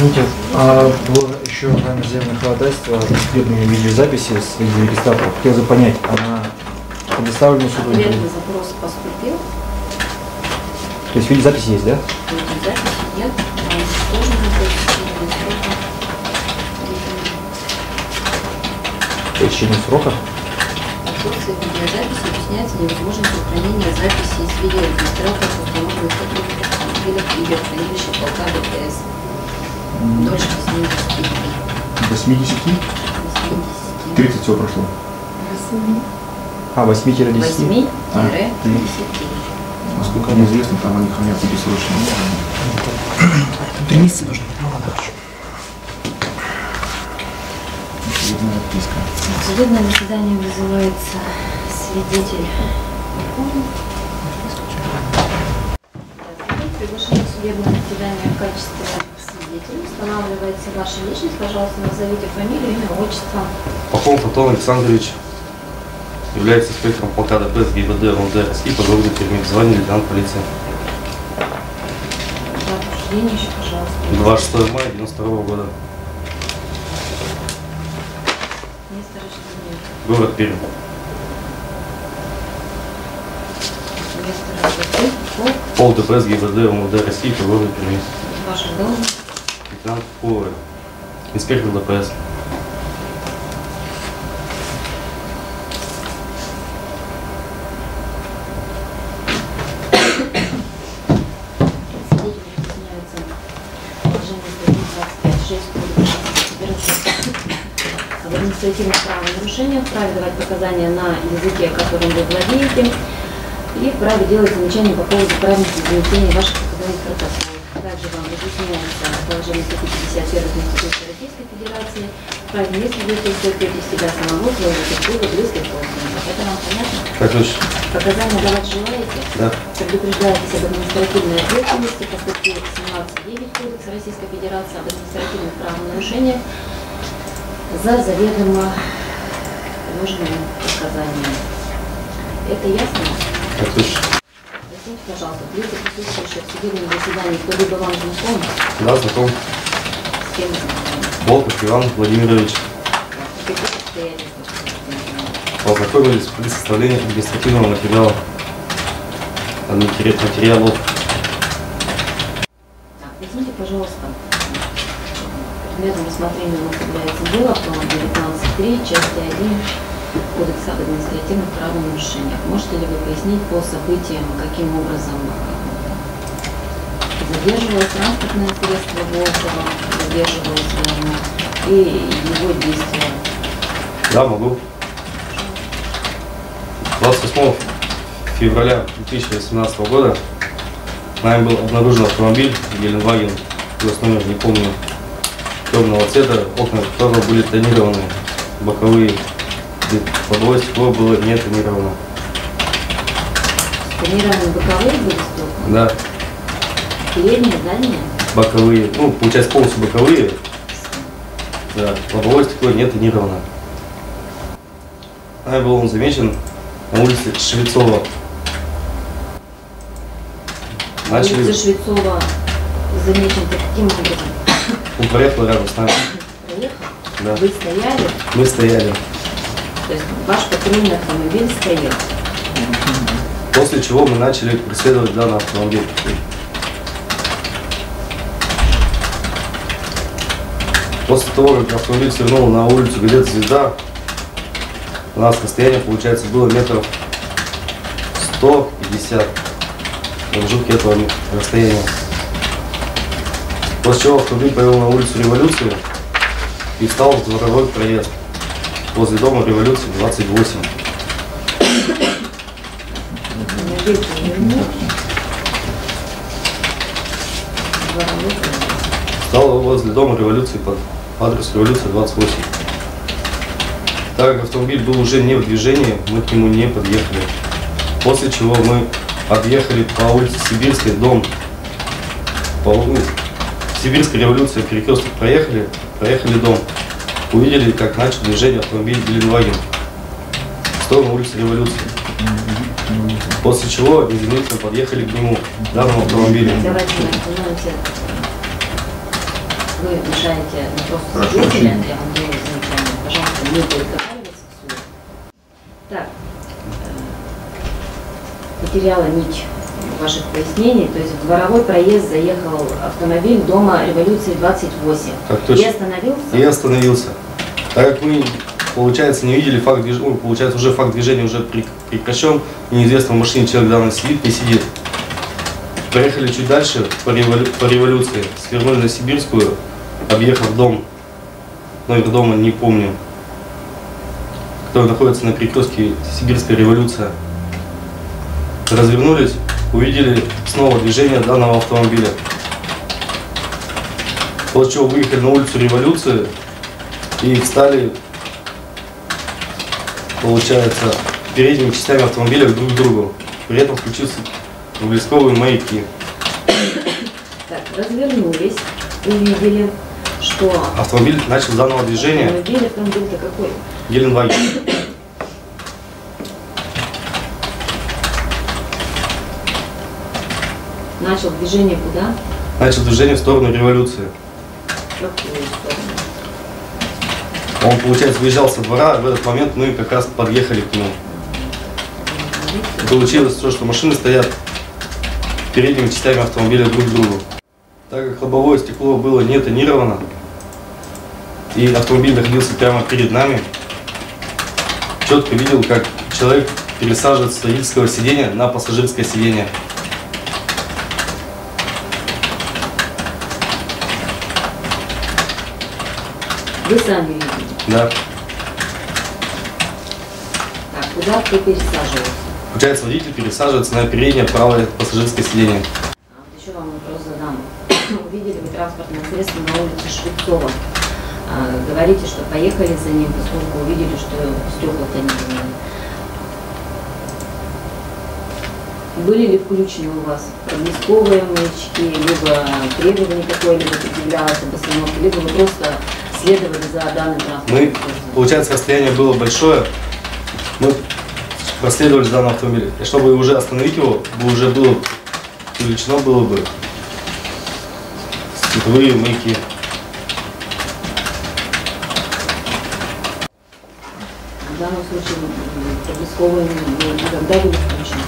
Извините, а было еще заявлено ходатайство о судебной видеозаписи с видеорегистратора. Хотел бы понять, она предоставлена суду? или? Ответный запрос поступил, То есть видеозапись есть, да? видеозаписи нет, а. По истечению срока? Отсутствие видеозаписи объясняется невозможностью сохранения записи из видеорегистратора, установленных в автомобилях видеохранилища полка ДТС. Дольше 80 дней. 80? 80. 30 всего прошло. А, 8-10? 8 А, 10 Насколько мне известно, там они хранят бессрочно. Три месяца нужно. Ну ладно. Судебная отписка. На судебное заседание вызывается свидетель. Приглашение к судебному заседанию в качестве свидетеля. Устанавливается ваша личность. Пожалуйста, назовите фамилию, имя, отчество. Попов Антон Александрович является инспектором полка ДПС ГИБД РУНД России по городу Перми. Звание лейтенант полиции. Рождения еще, пожалуйста. 26 мая 92 года. Место рождения. Город Пермь. Пол. ДПС ГИБД РУНД России по городу Перми. Ваша должность. Лейтенант Повар. Инспектор ДПС. Свидетель объясняется положение статьи 25.6 Кодекса об административных правонарушениях, вправе давать показания на языке, которым вы владеете, и вправе делать замечания по поводу правильности занесения ваших показаний в протокол. Положение статьи 51 Конституции Российской Федерации, вправе не свидетельствовать против себя самого, своего супруга, близких родственников. Это вам понятно? Так точно. Показания давать желаете? Да. Предупреждаетесь об административной ответственности по статье 17.9 Кодекса Российской Федерации об административных правонарушениях за заведомо ложными показаниями. Это ясно? Так точно. Пожалуйста, лица, присутствующие в судебном заседании, кто-либо вам знаком? Да, знаком. С кем знаком? Иван Владимирович. Познакомились при составлении административного материала. Материалов. Так, Объясните, пожалуйста, предметом рассмотрения у нас является дело по 19.3, части 1 Кодекса об административных правонарушениях. Можете ли вы пояснить по событиям, каким образом э, задерживалось транспортное средство Волкова, задерживалось верно, и его действия? Да, могу. 28 февраля 2018 года нами был обнаружен автомобиль Геленваген, плюс номер не помню, темного цвета, окна которого были тонированы, боковые, лобовое стекло было не тонировано. Тонированы боковые были стекла, Да, передние, дальние? боковые, ну, получается полностью боковые, да, лобовое стекло не тонировано. Нами был он замечен на улице Швецова. Начали... Улица Швецова замечен каким образом? Он проехал рядом с нами. Проехал? Да. Вы стояли, Мы стояли. То есть ваш патрульный автомобиль стоял. После чего мы начали преследовать данный автомобиль. После того, как автомобиль свернул на улицу где Звезда, у нас расстояние, получается, было метров 150 промежутки этого расстояния. После чего автомобиль поехал на улицу Революции и встал в дворовой проезд возле дома Революции 28. Автомобиль повернул. Дворовой проезд. Стал возле дома революции под адрес революция 28. Так как автомобиль был уже не в движении, мы к нему не подъехали. После чего мы объехали по улице Сибирской дом. По ну, Сибирской революции перекресток проехали, проехали дом. Увидели, как начал движение автомобиль Геленваген в сторону улицы революции. После чего незамедлительно подъехали к нему, к данному автомобилю. Вы мешаете не просто Прошу свидетеля, прощения. я вам делаю замечание. Пожалуйста, не переговариваться в. Так, э, потеряла нить ваших пояснений. То есть в дворовой проезд заехал автомобиль дома революции 28. Так И точно. остановился? И остановился. Так как мы, получается, не видели факт движения, получается, уже факт движения уже прек- прекращен, и неизвестно, в машине человек давно сидит, не сидит. Проехали чуть дальше по, револю- по революции, свернули на Сибирскую, объехав дом, номер дома не помню, который находится на перекрестке Сибирская революция. Развернулись, увидели снова движение данного автомобиля. После чего выехали на улицу Революции и встали, получается, передними частями автомобиля друг к другу. При этом включился проблесковые маяки. Так, развернулись, увидели, что Автомобиль начал заново движение. автомобиль, автомобиль-то какой? Геленваген. Начал движение куда? Начал движение в сторону революции. Он, получается, выезжал со двора, в этот момент мы как раз подъехали к нему. Получилось то, что машины стоят передними частями автомобиля друг к другу. Так как лобовое стекло было не тонировано, и автомобиль находился прямо перед нами, четко видел, как человек пересаживается с водительского сидения на пассажирское сиденье. Вы сами видели. Да. Так, куда кто пересаживался? Получается, водитель пересаживается на переднее правое пассажирское сиденье. А вот еще вам вопрос задам. Увидели вы транспортное средство на улице Швецова. А, говорите, что поехали за ним, поскольку увидели, что стекла-то не поменяли. Были ли включены у вас проблесковые маячки, либо требование какое-либо предъявлялось об остановке, либо вы просто следовали за данным транспортным Мы, получается, расстояние было большое. Мы проследовали за данным автомобилем. И чтобы уже остановить его, бы уже было включено было бы световые маяки. В данном случае были включены.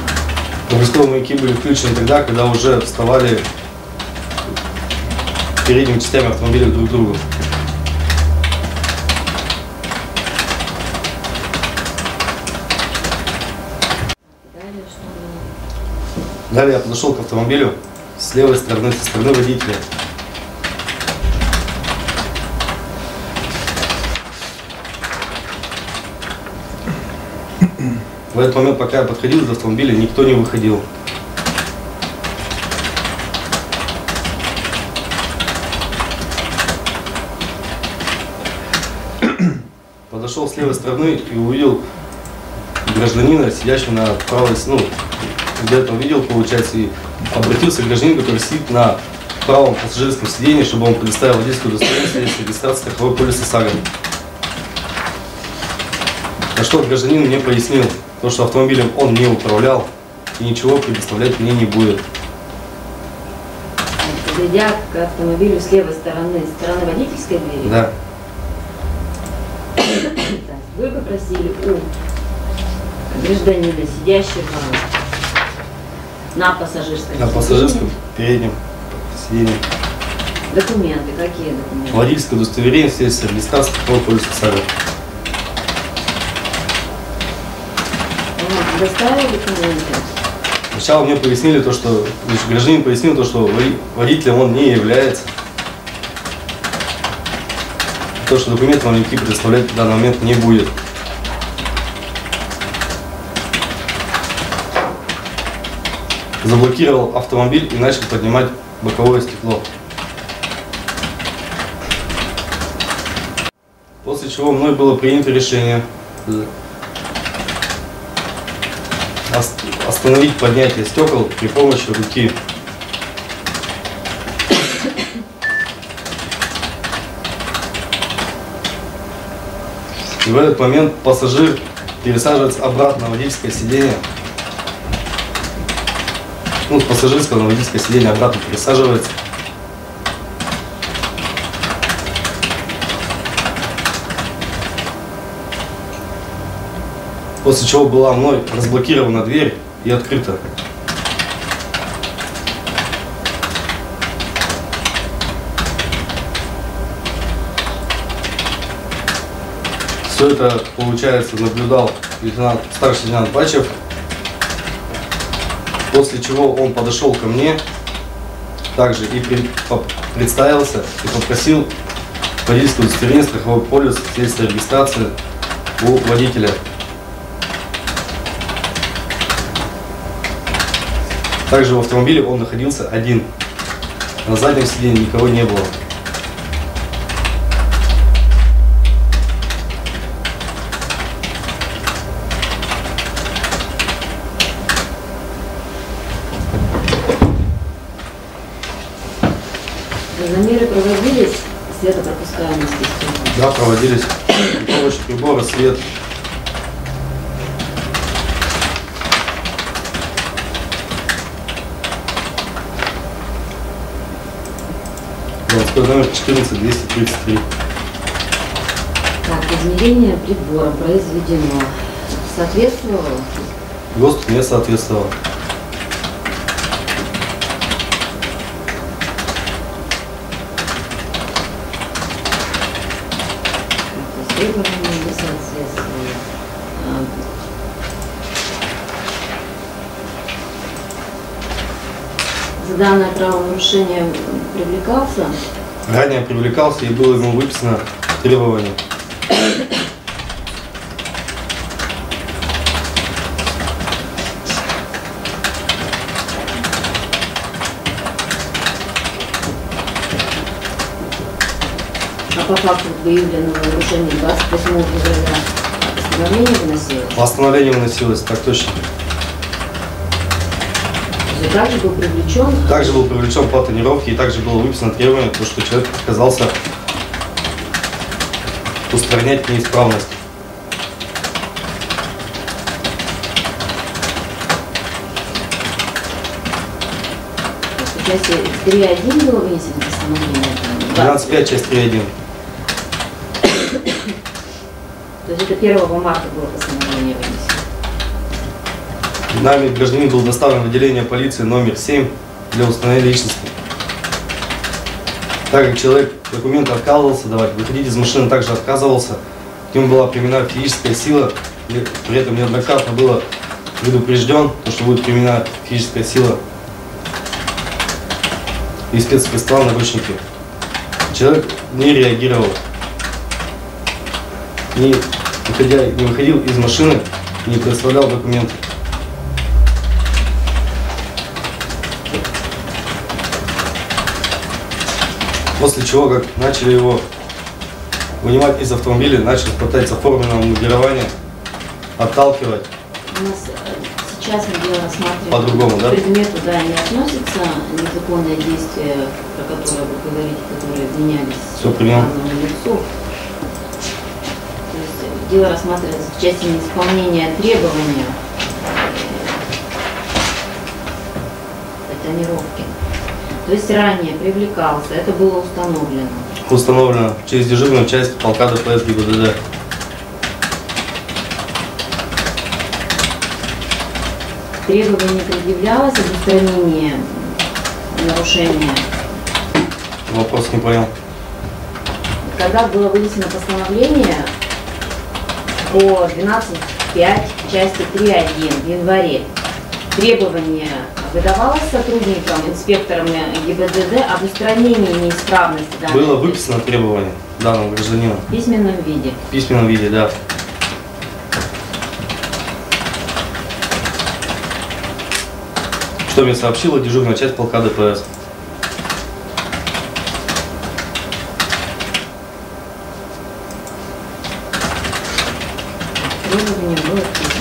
Проблесковые маяки были включены тогда, когда уже вставали передними частями автомобиля друг к другу. Далее что было? Далее я подошел к автомобилю с левой стороны, со стороны водителя. В этот момент, пока я подходил из автомобиля, никто не выходил. Подошел с левой стороны и увидел гражданина, сидящего на правой, ну, где это увидел, получается, и обратился к гражданину, который сидит на правом пассажирском сиденье, чтобы он предоставил водительскую удостоверение свидетельство регистрации страховой полиса САГА. На что гражданин мне пояснил, то, что автомобилем он не управлял и ничего предоставлять мне не будет. Подойдя к автомобилю с левой стороны, с стороны водительской двери, Да. вы попросили у гражданина, сидящего на пассажирском На пассажирском переднем сиденье. документы, какие документы? Водительское удостоверение, свидетельство регистрации страховой. Он вам предоставил документы? Сначала мне пояснили то, что значит, гражданин пояснил то, что води- водителем он не является. То, что документы он никакие предоставлять в данный момент не будет. Заблокировал автомобиль и начал поднимать боковое стекло. После чего мной было принято решение ос- остановить поднятие стекол при помощи руки. И в этот момент пассажир пересаживается обратно на водительское сиденье ну, с пассажирского на водительское сиденье обратно пересаживается. После чего была мной разблокирована дверь и открыта. Все это, получается, наблюдал лейтенант, старший лейтенант Бачев, После чего он подошел ко мне, также и представился и попросил водительское удостоверение, страховой полис, средства регистрации у водителя. Также в автомобиле он находился один. На заднем сиденье никого не было. 233. Так, измерение прибора произведено. Соответствовало? ГОСТ не соответствовал. требованиям не соответствовали. За данное правонарушение привлекался Ранее привлекался и было ему выписано требование. А по факту выявленного нарушения 28 февраля постановление выносилось. Восстановление выносилось, так точно. Также был привлечен Также был привлечен по тренировке и также было выписано требование, то, что человек отказался устранять неисправность. в части 3.1 было вынесено постановление. там, 12.5, часть 3.1. То есть это 1 марта было постановление вынесено. Нами гражданин был доставлен в отделение полиции номер 7 для установления личности. Так как человек документы отказывался давать, выходить из машины также отказывался, к нему была применена физическая сила, и при этом неоднократно было предупрежден, то, что будет применена физическая сила и спецсредства наручники. Человек не реагировал, не, выходя, не выходил из машины, не представлял документы. После чего, как начали его вынимать из автомобиля, начали хватать за форменного мундирования, отталкивать. У нас э, сейчас мы дело рассматриваем. По-другому, да? К предмету, да, не относится незаконное действие, про которое вы говорите, которые вменялись Всё понял. лицу. То есть э, дело рассматривается в части неисполнения требования тонировки. То есть ранее привлекался, это было установлено. Установлено через дежурную часть полка ДПС ГИБДД. Требование предъявлялось об устранении нарушения Вопрос не понял. когда было вынесено постановление по 12.5 части 3.1 в январе, требование выдавалось сотрудникам, инспекторам ГИБДД об устранении неисправности данной Было выписано требование данного гражданина в письменном виде. в письменном виде, да. Что мне сообщила дежурная часть полка ДПС. Требование было.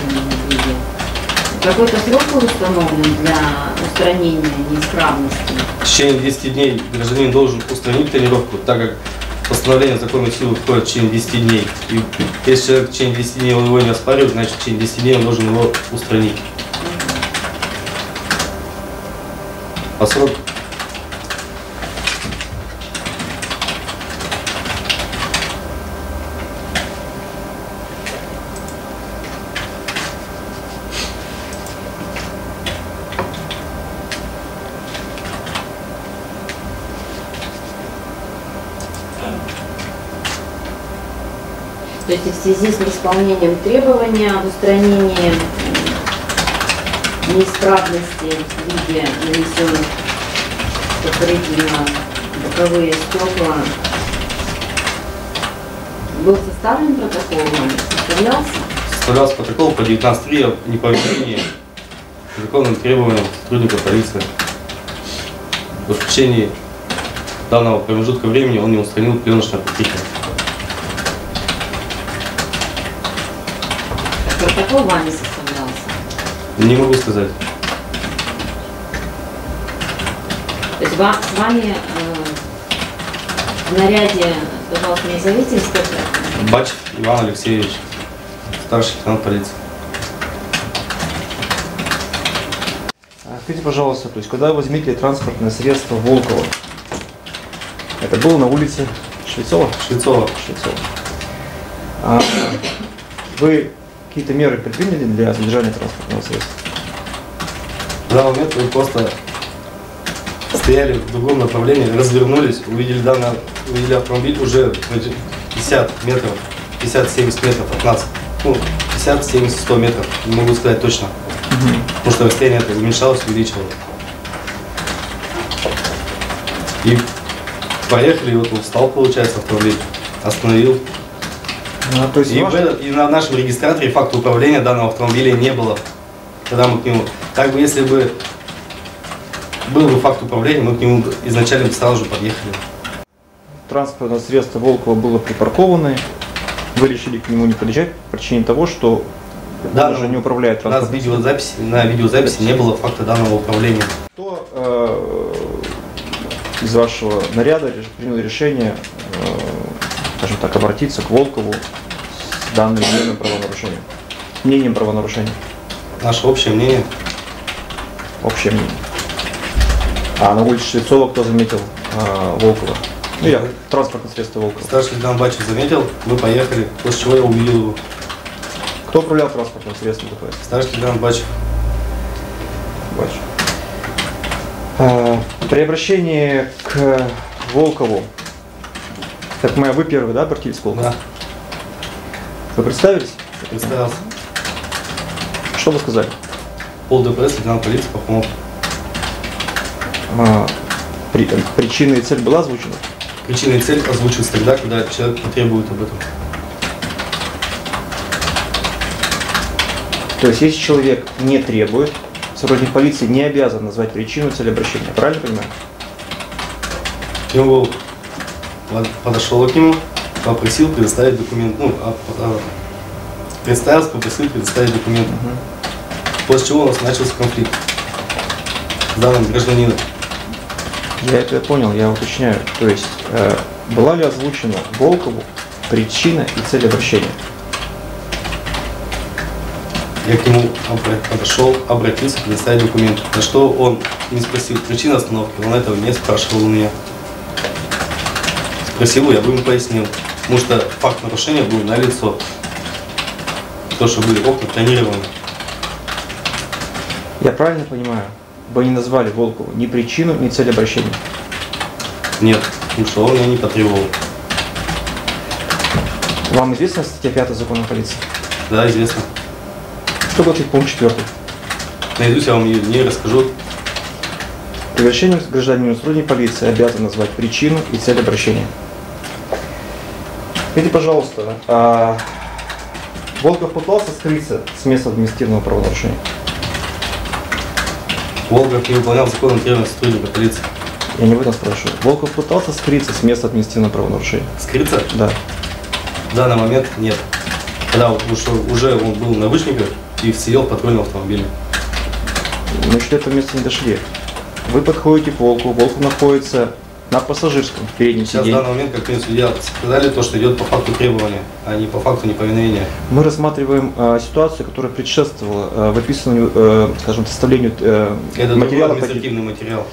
Какой-то срок установлен для устранения неисправности. В течение 10 дней гражданин должен устранить тренировку, так как постановление законной силы входит в течение 10 дней. И если человек в течение 10 дней его не оспаривает, значит в течение 10 дней он должен его устранить. А срок связи с неисполнением требования об устранении неисправности в виде нанесенных покрытий боковые стекла был составлен протокол? Составлялся? Составлялся протокол по 19.3 о неповиновении законным требованиям сотрудника полиции. В течение данного промежутка времени он не устранил пленочное покрытие. Протокол вами составлялся? Не могу сказать. То есть ва- с вами э, в наряде, пожалуйста, назовите инспектора. Бачев Иван Алексеевич, старший лейтенант полиции. Скажите, пожалуйста, то есть, когда вы заметили транспортное средство Волкова, это было на улице Швецова? Швецова. Швецова. А вы какие-то меры предприняли для задержания транспортного средства? В данный момент вы просто стояли в другом направлении, развернулись, увидели данный, увидели автомобиль уже 50 метров, 50-70 метров от нас. Ну, 50, 70, 100 метров, не могу сказать точно. Потому что расстояние это уменьшалось, увеличивалось. И поехали, вот он встал, получается, автомобиль, остановил. А, то есть И, ваш- в и на нашем регистраторе факта управления данного автомобиля не было, когда мы к нему. Так бы, если бы был бы факт управления, мы к нему изначально бы сразу же подъехали. транспортное средство Волкова было припарковано, вы решили к нему не подъезжать по причине того, что Да, он уже не управляет У нас видеозаписи, на видеозаписи не было факта данного управления. Кто э, из вашего наряда принял решение, э, скажем так, обратиться к Волкову с данным мнением правонарушения? Мнением правонарушения, Наше общее мнение, общее мнение. А на улице Швецова кто заметил э, Волкова? Ну, я, транспортное средство Волкова. старший лейтенант Бачев заметил, мы поехали, после чего я увидел его. Кто управлял транспортным средством ДПС? Старший лейтенант Бачев, Больше. А, При обращении к Волкову, так мы, вы первый, да, к Волкову? да, Вы представились? представился. Что вы сказали? Пол ДПС, лейтенант полиции Пахомов. А, при- причина и цель была озвучена? Причина и цель озвучивается тогда, когда человек потребует об этом. То есть, если человек не требует, сотрудник полиции не обязан назвать причину цель обращения. Правильно понимаю? Под- подошел к нему, попросил предоставить документ, ну, а- а- представился, попросил предоставить документ. После чего у нас начался конфликт с данным гражданином. Я это понял, я уточняю. То есть, э, была ли озвучена Волкову причина и цель обращения? Я к нему подошел, обратился, предоставить документ. На что он не спросил причину остановки, он этого не спрашивал у меня. Спросил, я бы ему пояснил. Потому что факт нарушения был налицо. То, что были окна тонированы. Я правильно понимаю? Вы не назвали Волкову ни причину, ни цель обращения. Нет, потому что он меня не потребовал. Вам известна статья 5 закона полиции? Да, известно. Что гласит пункт 4? Наизусть я вам ее не расскажу. При обращении к гражданину сотрудник полиции обязан назвать причину и цель обращения. Скажите, пожалуйста, а Волков пытался скрыться с места административного правонарушения? Волгов не выполнял законные требования сотрудника полиции. Я не об этом спрашиваю. Волков пытался скрыться с места административного правонарушения? Скрыться Да. в данный момент нет. Когда вот уже, уже он был на вышниках и сидел в патрульном автомобиле. Мы еще до этого места не дошли. Вы подходите к Волку, Волков находится на пассажирском в переднем Сейчас в сиденье. данный момент, как мне судья сказали, то, что идет по факту требования, а не по факту неповиновения. Мы рассматриваем э, ситуацию, которая предшествовала э, выписыванию, э, скажем, составлению э, Это материалов. другой административный материал.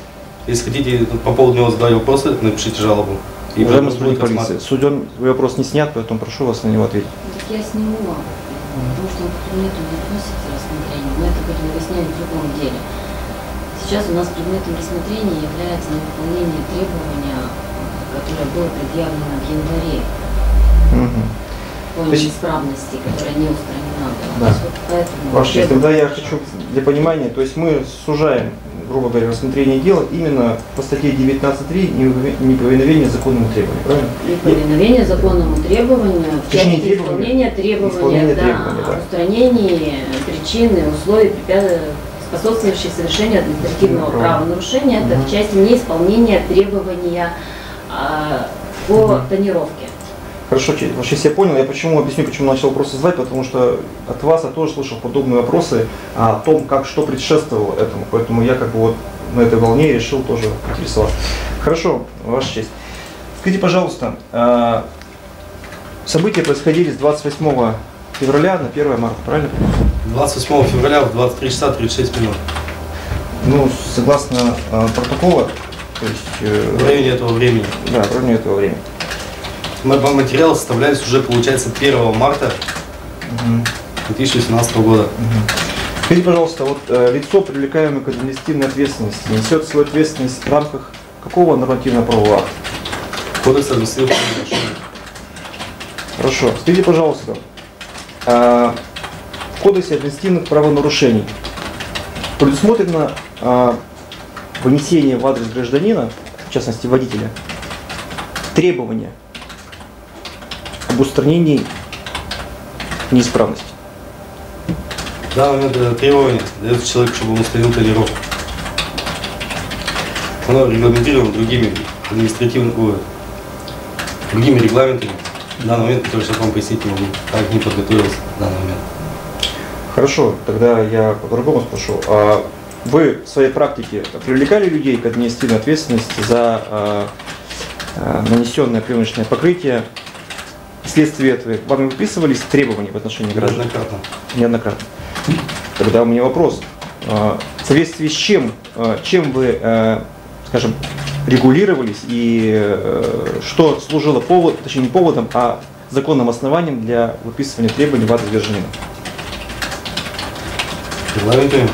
Если хотите по поводу него задать вопросы, напишите жалобу. И Уважаемый будет сотрудник полиции, суден вопрос не снят, поэтому прошу вас на него ответить. Так я сниму вам, потому что он к предмету не относится рассмотрение. Мы это будем выяснять в другом деле. Сейчас у нас предметом рассмотрения является невыполнение требования, которое было предъявлено в январе. Той есть- неисправности, которая не устранена была. Да. Вот поэтому Ваш честь, тогда я хочу для понимания, то есть мы сужаем, грубо говоря, рассмотрение дела именно по статье 19.3 непови- неповиновение законному требованию, правильно? Неповиновение законному требованию в части требования. исполнения требования, да, требований, да. устранении причин и условий, препя- способствующих совершению административного правонарушения, это в части неисполнения требования а, по тонировке. Хорошо, честь, я понял. Я почему объясню, почему начал вопросы задавать, потому что от вас я тоже слышал подобные вопросы о том, как что предшествовало этому. Поэтому я как бы вот на этой волне решил тоже интересоваться. Хорошо, Ваша честь. Скажите, пожалуйста, а, события происходили с 28 февраля на 1 марта, правильно? 28 февраля в 23 часа 36 минут. Ну, согласно а, протокола, то есть, э, В районе этого времени. да, в районе этого времени. Мои материалы составлялись уже, получается, 1 марта Мгм. 2017 года. Мгм. Скажите, пожалуйста, вот э, лицо, привлекаемое к административной ответственности, несет свою ответственность в рамках какого нормативного правового акта? Кодекс административных. Хорошо. Скажите, пожалуйста, э, в Кодексе административных правонарушений предусмотрено э, вынесение в адрес гражданина, в частности водителя, требования об устранении неисправности. Момент это требование дается человеку, чтобы он устранил тонировку. Оно регламентировано другими административными, другими регламентами. В данный момент, который сейчас вам пояснить не могу, так не подготовился в данный момент. Хорошо, тогда я по-другому спрошу. А Вы в своей практике привлекали людей к административной ответственности за а, а, нанесенное пленочное покрытие? Вследствие этого вам выписывались требования в отношении граждан? Неоднократно. Неоднократно. Тогда у меня вопрос. А, В соответствии с чем, а, чем вы, а, скажем, регулировались и э, что служило повод, точнее не поводом, а законным основанием для выписывания требований в адрес гражданина? Регламентами.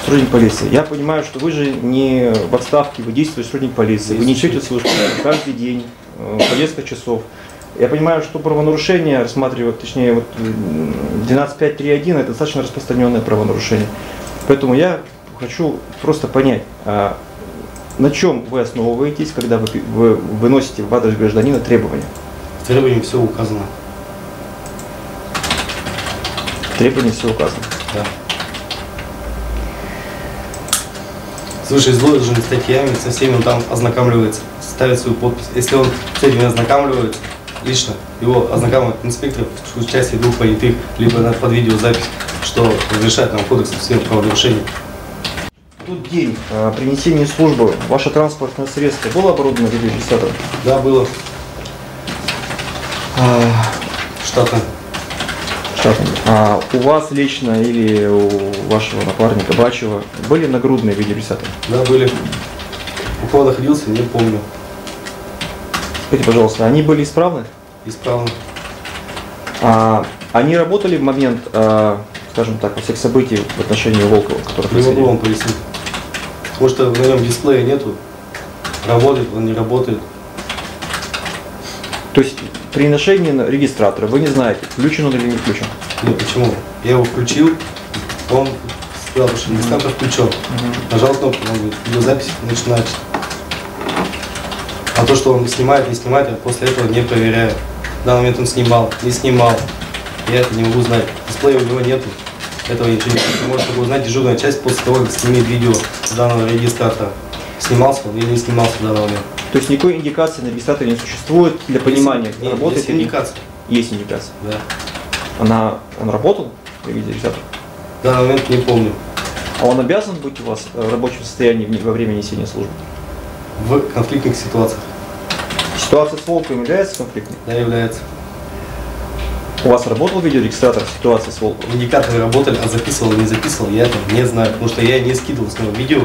Сотрудник полиции. Я понимаю, что вы же не в отставке, вы действуете сотрудник полиции. Вы несете службу каждый день, э, по несколько часов. Я понимаю, что правонарушение рассматривают, точнее, вот м, 12.5.3.1 это достаточно распространенное правонарушение. Поэтому я хочу просто понять, а на чем вы основываетесь, когда вы, выносите в адрес гражданина требования? В требовании все указано. Требования все указано. Да. Слушай, изложенными статьями, со всеми он там ознакомливается, ставит свою подпись. Если он с этими ознакомливается, лично его ознакомливает инспектор в участии двух понятых, либо под видеозапись, что разрешает нам кодекс всем правонарушений. Тот день а, при несении службы ваше транспортное средство было оборудовано видеорегистратором? Да, было штатно. штатным. А у вас лично или у вашего напарника Бачева были нагрудные видеорегистраторы? Да, были. У кого находился, не помню. Скажите, пожалуйста, они были исправны? Исправно. А, они работали в момент, а, скажем так, всех событий в отношении Волкова, которые Не могу вам пояснить. Потому что на нем дисплея нету. Работает, он не работает. То есть при ношении регистратора вы не знаете, включен он или не включен? Нет, почему? Я его включил, он сказал, что регистратор включен. Нажал кнопку, он говорит, видеозапись начинается. А то, что он снимает, не снимает, я после этого не проверяю. В данный момент он снимал, не снимал. Я это не могу знать. Дисплея у него нету. Этого ничего не может Может только узнать дежурная часть после того, как снимет видео с данного регистратора. Снимался он или не снимался в данный момент. То есть никакой индикации на регистраторе не существует для понимания, Нет, работает есть или- индикация. Есть индикация. Да. Она, он работал, видеорегистратор? В данный момент не помню. А он обязан быть у вас в рабочем состоянии во время несения службы? В конфликтных ситуациях. Ситуация с Волковым является конфликтной? Да, является. У вас работал видеорегистратор в ситуации с Волковым? Индикаторы работали, а записывал или не записывал, я это не знаю, потому что я не скидывал с него видео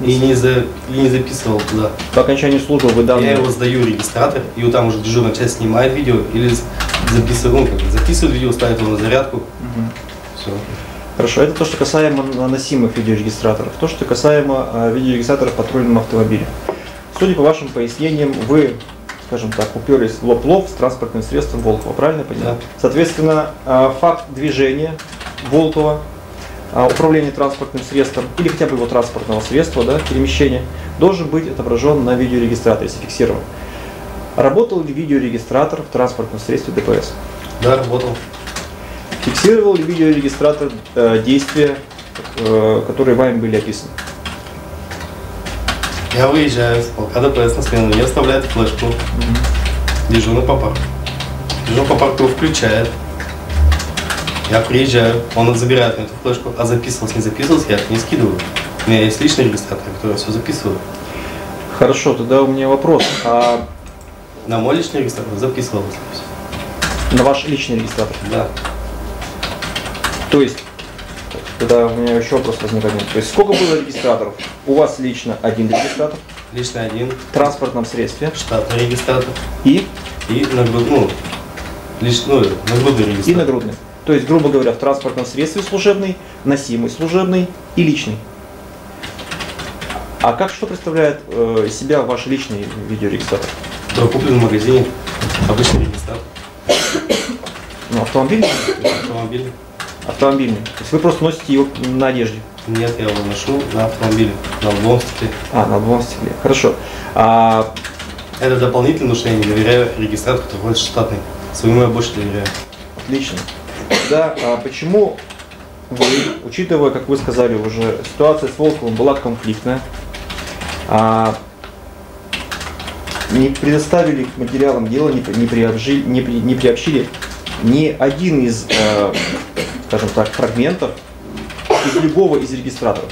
и не, за, и не записывал туда. По окончании службы вы данные... Я его сдаю регистратор, и вот там уже дежурная часть снимает видео или записывает, ну, как записывает видео, ставит его на зарядку. Мгм. Все. Хорошо, это то, что касаемо наносимых видеорегистраторов. То, что касаемо а, видеорегистраторов в патрульном автомобиле. Судя по вашим пояснениям, вы скажем так, уперлись лоб-лоб с транспортным средством Волкова, правильно я понимаю? Да. Соответственно, а, факт движения Волкова, а, управления транспортным средством или хотя бы его транспортного средства, да, перемещения, должен быть отображен на видеорегистраторе, зафиксирован. Работал ли видеорегистратор в транспортном средстве ДПС? Да, работал. Фиксировал ли видеорегистратор э, действия, э, которые вами были описаны? Я выезжаю с полка ДПС на смену, мне оставляет флешку. Дежурный по парку. Дежурный по парку его включает. Я приезжаю, он забирает мне эту флешку, а записывался, не записывался, я это не скидываю. У меня есть личный регистратор, который все записывает. Хорошо, тогда у меня вопрос. А На мой личный регистратор записывалось. на ваш личный регистратор? Да. То есть, тогда у меня еще вопрос возникает. То есть, сколько было регистраторов? У вас лично один регистратор Личный один, в транспортном средстве штатный регистратор и, и нагруд, ну, лич, ну, нагрудный и регистратор. нагрудный. То есть, грубо говоря, в транспортном средстве служебный, носимый служебный и личный. А как что представляет э, себя ваш личный видеорегистратор? Да, куплен в магазине, обычный регистратор, Ну, автомобильный? автомобиль. Автомобильный. То есть вы просто носите его на одежде. Нет, я его ношу на автомобиле, на лбовом стекле. А, на лобовом стекле. Хорошо. А Это дополнительно, потому что я не доверяю регистратору, который ходит штатный. Своему я больше доверяю. Отлично. Да, а почему вы, учитывая, как вы сказали уже, ситуация с Волковым была конфликтная, а, не предоставили к материалам дела, не, не, приобжи- не, не приобщили ни один из, э, скажем так, фрагментов из любого из регистраторов.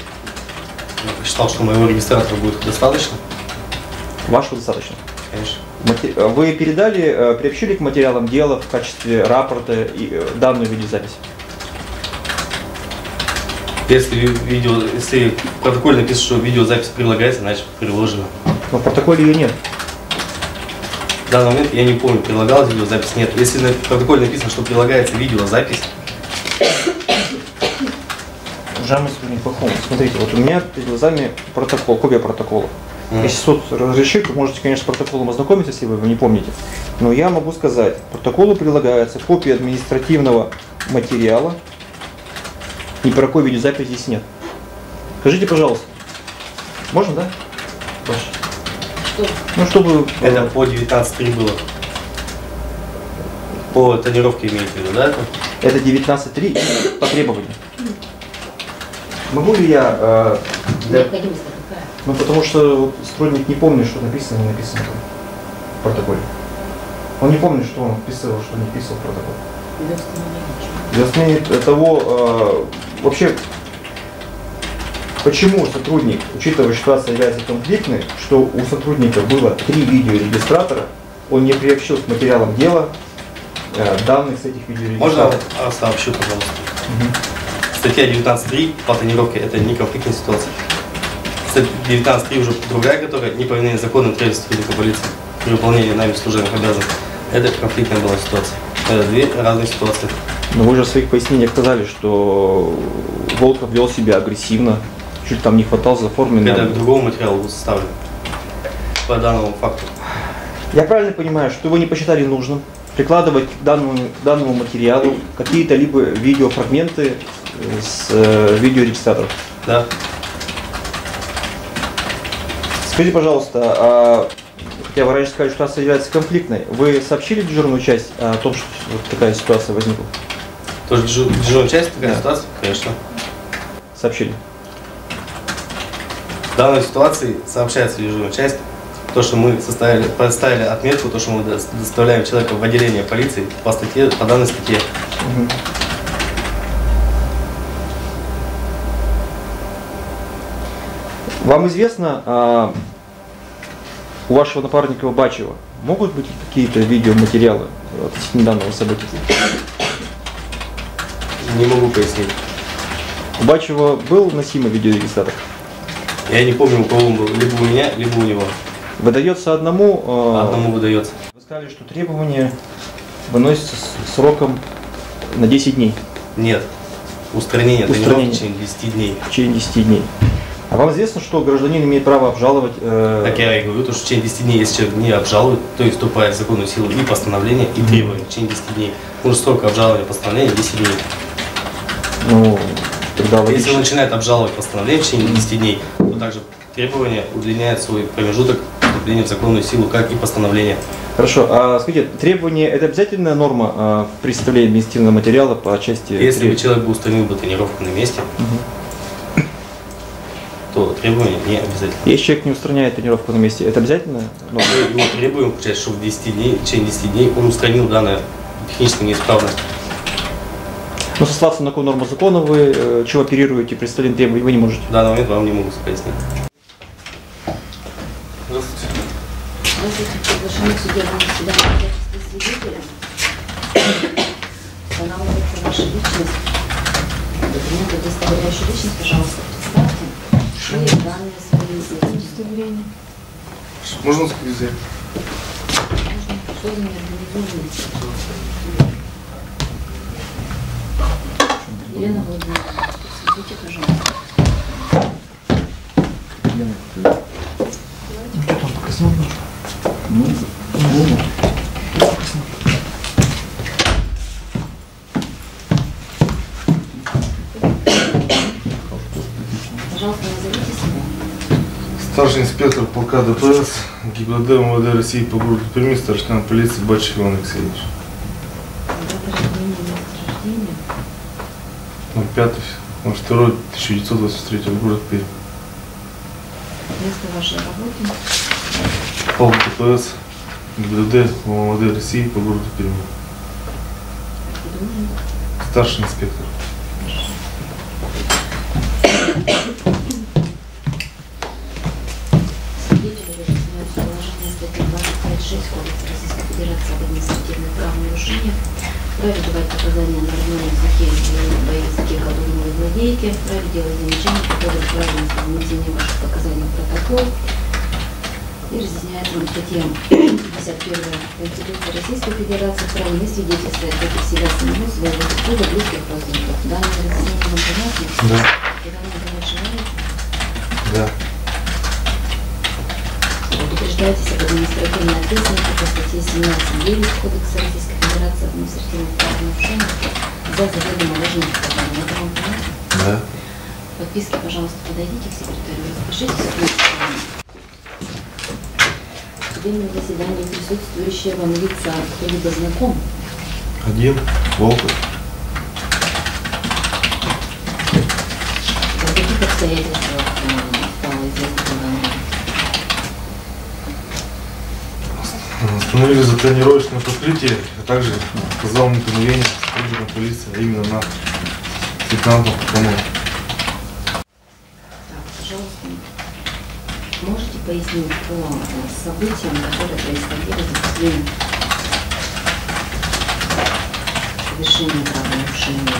Я посчитал, что моего регистратора будет достаточно. Вашего достаточно. Конечно. Вы передали, э, приобщили к материалам дела в качестве рапорта и э, данную видеозапись? Если ви- видео, если в протоколе написано, что видеозапись прилагается, значит приложено. Но в протоколе ее нет. В данный момент я не помню, прилагалась видеозапись, нет. Если на протоколе написано, что прилагается видеозапись, Уважаемый сотрудник Пахом, смотрите, вот у меня перед глазами протокол, копия протокола. Мгм. Если суд разрешит, вы можете, конечно, с протоколом ознакомиться, если вы его не помните. Но я могу сказать, протоколу прилагается копия административного материала. Ни про какой видеозапись здесь нет. Скажите, пожалуйста, можно, да? Ваш? Что? Ну, чтобы... это по 19.3 было. По тонировке имеете в виду, да? Это? Это 19.3 по требованию. Могу ли я... э, для-? Ну, потому что вот сотрудник не помнит, что написано, не написано там в протоколе. Он не помнит, что он вписывал, что не вписывал в протокол. Для установления того, э, вообще, почему сотрудник, учитывая, что ситуация является конфликтной, что у сотрудника было три видеорегистратора, он не приобщил к материалам дела данных с этих Можно видеорегистраторов. а, сообщу, пожалуйста. Мгм. Статья 19.3 по тонировке это не конфликтная ситуация. Статья 19.3 уже другая, которая неповиновение законным требованиям сотрудника полиции при выполнении нами служебных обязанностей. Это конфликтная была ситуация. Это две разные ситуации. Но вы же в своих пояснениях сказали, что Волков вел себя агрессивно, чуть там не хватал за форменный. Это к другому материалу составлено. По данному факту. Я правильно понимаю, что вы не посчитали нужным прикладывать к данному, данному материалу какие-то либо видеофрагменты с э, видеорегистраторов? Да. Скажите, пожалуйста, а, хотя вы раньше сказали, что ситуация является конфликтной, вы сообщили дежурную часть о том, что вот такая ситуация возникла? Тоже дежур- дежурная часть такая Да. ситуация? Конечно. Сообщили. В данной ситуации сообщается дежурная часть, то, что мы составили, поставили отметку, то, что мы дос- доставляем человека в отделение полиции по статье, по данной статье. Вам известно, а, у вашего напарника Бачева могут быть какие-то видеоматериалы относительно данного события? Не могу пояснить. У Бачева был носимый видеорегистратор? Я не помню, у кого он был, либо у меня, либо у него. Выдается одному, а, Одному выдается. Вы сказали, что требования выносятся с сроком на 10 дней, Нет. Устранение Устранение. тренировки в течение 10 дней. в течение 10 дней. А вам известно, что гражданин имеет право обжаловать... э, Так я и говорю, то, что в течение 10 дней, если человек не обжалует, то есть вступает в законную силу и постановление, и требование в течение 10 дней. Что срок обжалования постановления 10 дней. Ну, тогда Если он начинает обжаловать постановление в течение 10 дней, то также требование удлиняет свой промежуток вступления в законную силу, как и постановление. Хорошо, а скажите, требование это обязательная норма э, при составлении административного материала по части... Если бы три? человек бы устранил бы тренировку на месте, то требование не обязательно. Если человек не устраняет тренировку на месте, это обязательно? норма? Мы его требуем, получается, чтобы в 10 дней, в течение 10 дней он устранил данную техническую неисправность. Но сослаться на какую норму закона вы э, чего оперируете при составлении требований, вы не можете. В данный момент вам не могу пояснить. К судебному заседанию в качестве свидетеля. Устанавливается ваша личность. Документы, удостоверяющие личность, пожалуйста, представьте. И данные свои удостоверения. Можно сказать? Можно, что вы мне организуете? Елена Владимировна, следите, пожалуйста. Пожалуйста, назовите себя. Старший инспектор полка ДПС ГИБДД МВД России по городу Перми, старший лейтенант полиции Батчев Иван Алексеевич. Место рождения. 05 02 1983 город Пермь. Место вашей работы. Полк ДПС ГИБДД МВД России по городу Перми. Старший инспектор. Свидетели разъясняют положение статьи 25.6 Кодекса Российской Федерации об административных правонарушениях, вправе давать показания на родном языке или по языке, которым делать замечания по поводу правильности внесения ваших показаний в протокол. И разъясняется на статье 51 Конституции Российской Федерации вправе не свидетельствовать против себя самого, своего супруга, близких родственников. Данное разъяснение вам понятно? Да. Когда давать желаете? Да. Утверждаетесь об административной ответственности по статье 17.9 Кодекса Российской Федерации административных правонарушениях за заведомо ложные показания. Это вам понятно? Да. Подписки, пожалуйста, подойдите к секретарю, распишитесь. В судебном заседании присутствующие вам лица кто-либо знаком? Один. Волков. В каких обстоятельствах э, стало известно подобное? Установили за тренировочное покрытие, а также оказал неповиновение сотрудникам полиции, а именно на лейтенантом Пахомову. Так, пожалуйста, можете пояснить по э, событиям, которые происходили за последние совершения правонарушения?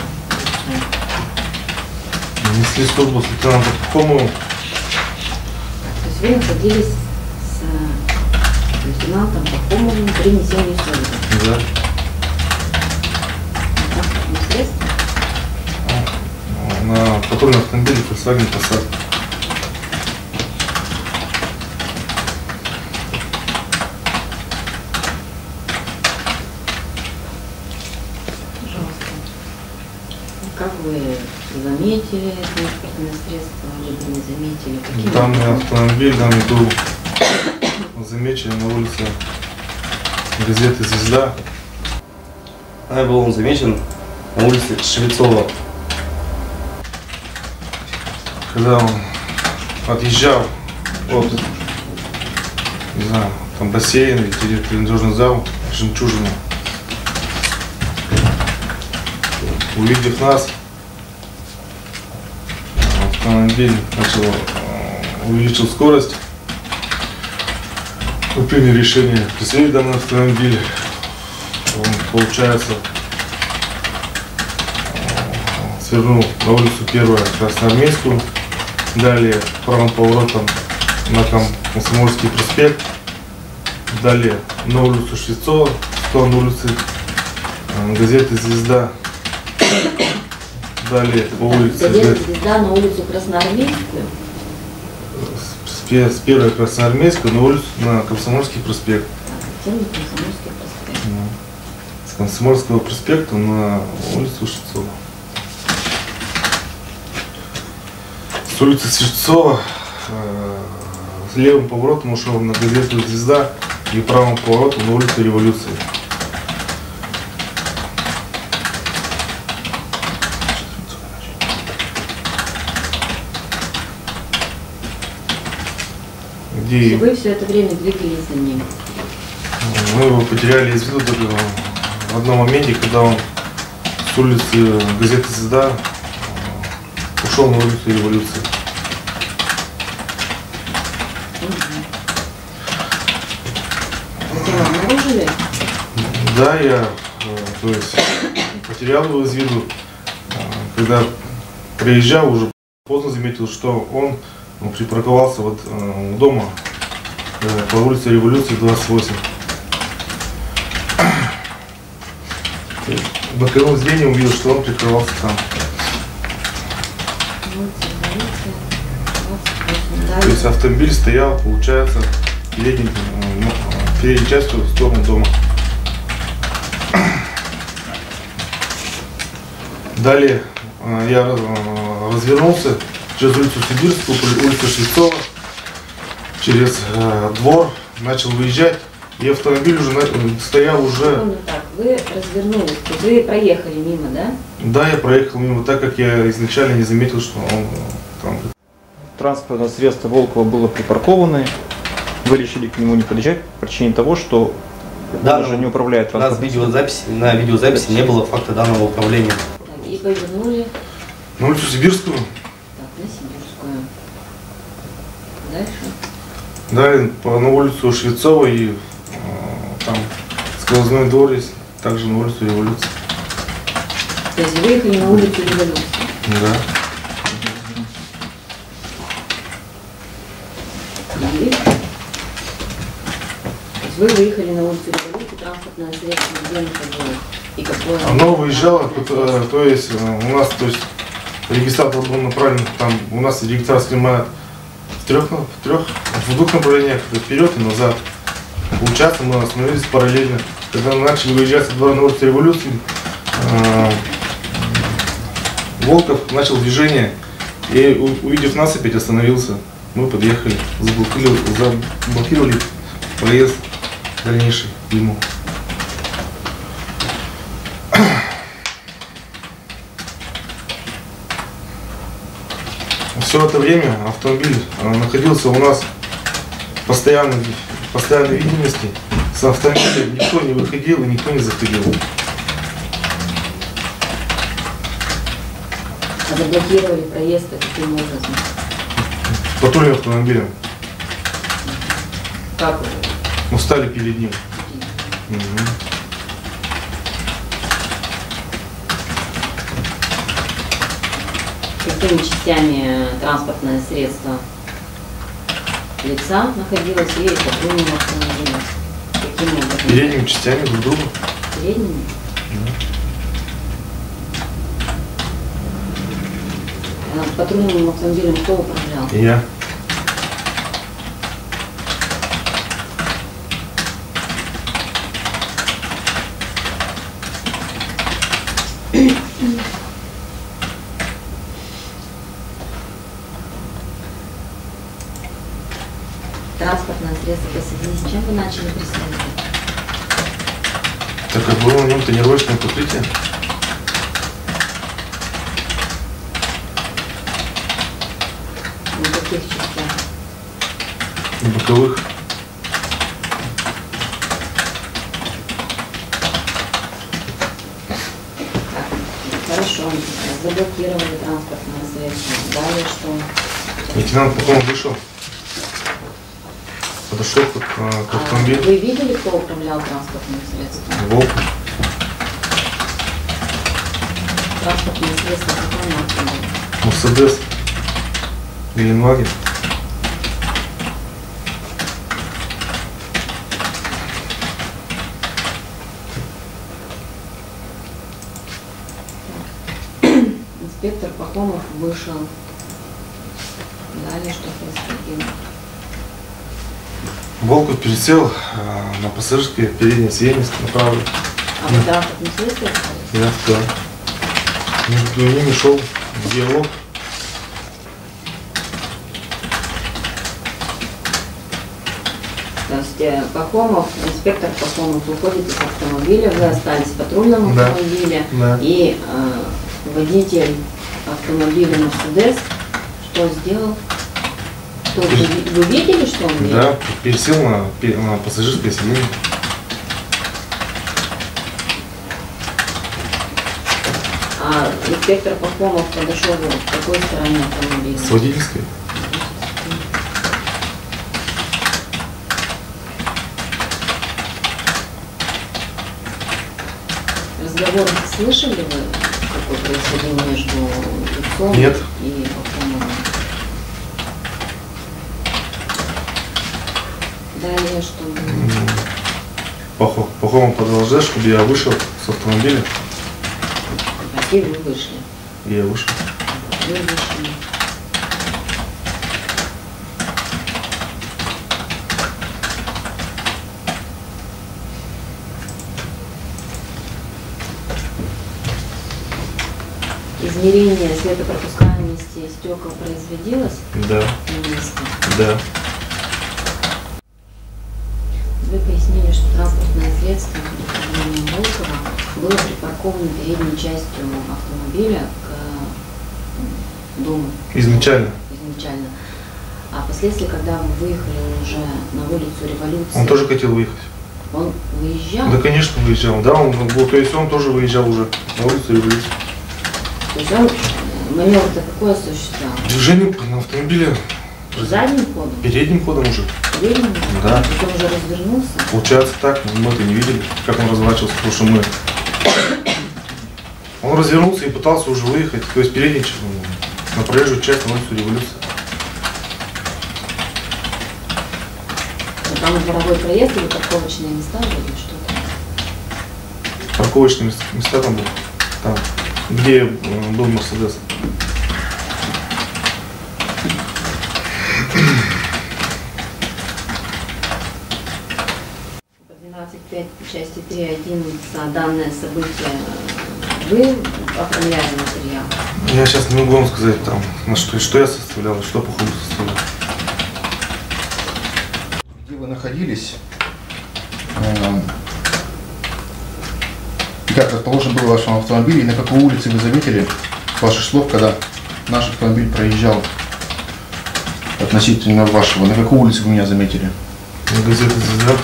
Несли службу с лейтенантом Пахомовым То есть вы находились с э, лейтенантом Пахомовым при несении службы да, транспортном средстве? на патрульном автомобиле Volkswagen Passat. Пожалуйста. Как вы заметили транспортное средство, либо не заметили? Каким Данный автомобиль нами был замечен на улице газеты «Звезда». А был он замечен на улице Швецова. когда он отъезжал от, не знаю, там бассейн или тренажерный зал «Жемчужина». Увидев нас, автомобиль начал, э, увеличил скорость. Мы приняли решение преследовать данный автомобиль. Он, получается, э, свернул на улицу Первая Красноармейскую. Далее правым поворотом на Ком- Комсомольский проспект. Далее на улицу Швецова, в сторону улицы э, газеты «Звезда». Далее по улице «Звезда» на улицу Красноармейскую. пе- с первой Красноармейской на улицу, на Комсомольский проспект. Комсомольский проспект. Ну, С Комсомольского проспекта на улицу Шевцова. С улицы Шевцова э, с левым поворотом ушел на газету «Звезда» и правым поворотом на улицу Революции. Где Вы все это время двигались за ним. мы его потеряли из виду только в одном моменте, когда он с улицы газеты «Звезда» ушел на улицу Революции. Обнаружили, Да, я э, то есть, потерял его из виду, э, когда приезжал, уже поздно заметил, что он ну, припарковался вот э, у дома э, по улице Революции 28. И Боковым зрением увидел, что он прикрывался там. вот, революция, 28, То есть автомобиль стоял, получается, передней, передней частью в сторону дома. Далее э, я развернулся через улицу Сибирскую, улицу Швецова, через э, двор, начал выезжать, и автомобиль уже на- стоял уже... Помню так, вы развернулись, вы проехали мимо, да? Да, я проехал мимо, так как я изначально не заметил, что он э, там Транспортное средство Волкова было припарковано. Вы решили к нему не подъезжать по причине того, что Да, он уже ну, не управляет У нас транспортным видеозаписи, на видеозаписи не было факта данного управления. И повернули на улицу Сибирскую. так, на Сибирскую. Дальше. По, на улицу Швецова и э, там сквозной двор есть, также на улицу Революции. То есть выехали на улицу Революции. Да. И... Вы выехали на улицу Революции, транспортное средство где находилось? И какое? Оно выезжало, то, то есть э, у нас, то есть регистратор был направлен, там у нас регистратор снимает трех, трех, в двух направлениях, вперед и назад. Получается, мы остановились параллельно. Когда мы начали выезжать со двора на Революции, э, Волков начал движение и увидев нас опять остановился. Мы подъехали, заблокировали, заблокировали проезд дальнейший ему. Все это время автомобиль э, находился у нас в постоянной, в постоянной видимости. С автомобиля никто не выходил и никто не заходил. А заблокировали проезд каким образом? Патрульным автомобилем. Как? Устали перед ним. Мгм. Какими частями транспортное средство лица находилось и патрульным автомобилем? Каким образом? Передними частями друг друга. Передними? А Патрульным автомобилем кто управлял? Я. Транспортное средство присоединились. Чем вы начали преследовать? Так как было на нем тренировочное покрытие. На каких частях? на боковых. Хорошо. Заблокировали транспортное средство. Далее что? Лейтенант потом вышел. Подошел к, к А автомобилю. Вы видели, кто управлял транспортным средством? Волк. Транспортное средство какой марки? Мерседес. Геленваген. Инспектор Пахомов вышел. Далее что происходило? Волков пересел а, на пассажирское переднее сиденье направо. А вы да, смысле остались? Я да. Между ними шел диалог. То есть э, Пахомов, инспектор Пахомов выходит из автомобиля, вы остались в патрульном Да. автомобиле, Да. и э, водитель автомобиля Мерседес что сделал? Что, вы, вы видели, что он делал? Да, пересел на, на пассажирское сиденье. А инспектор Пахомов подошел к какой стороне автомобиля? С водительской. Разговор слышали вы, какой происходил между лицом Нет. и Пахомовым? Далее что было? М, Пахо- Пахомов продолжал, чтобы я вышел с автомобиля. А где вы вышли? И я вышел. Вы вышли. Измерение светопропускаемости стекол производилось Да, на месте. да. Вы пояснили, что транспортное средство под управлением Волкова было припарковано передней частью автомобиля к дому Изначально. изначально. А впоследствии, когда вы выехали уже на улицу Революции, Он тоже хотел выехать. он выезжал, Да, конечно, выезжал. Да, он был, то есть он тоже выезжал уже на улицу революции. то есть он э, маневр-то какой осуществлял? Движение на автомобиле Задним ходом? передним ходом уже. Передним? Да. Потом уже развернулся? Получается так, мы это не видели, как он разворачивался, потому что мы... Он развернулся и пытался уже выехать, то есть передний ч- на проезжую часть на улицу революции. Ну, Там дворовой проезд или парковочные места были? Что там? Парковочные места, места там были, там, где э, был Мерседес. По 12.5 части 3.1 за данное событие вы оформляли материал? Я сейчас не могу вам сказать, там, на что, что я составлял, что по ходу составлял. Где вы находились? Эм, И как расположен был ваш автомобиль? И на какой улице вы заметили, с ваших слов, когда наш автомобиль проезжал относительно вашего? На какой улице вы меня заметили? На газете «Звезда»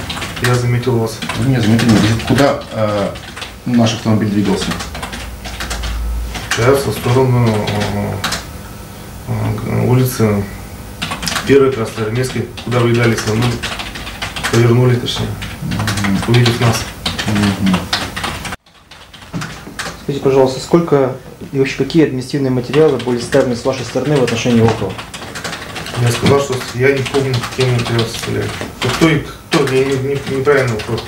я заметил вас. Вы меня заметили. Куда э, наш автомобиль двигался? Получается, в сторону э, э, улицы первой Красноармейской, куда выезжали, свернули, повернули, точнее, увидев нас. Мгм. Скажите, пожалуйста, сколько и вообще какие административные материалы были составлены с вашей стороны в отношении Волкова? Я сказал, что я не помню, какие материалы составляли. Кто и кто, я не, не- неправильный вопрос.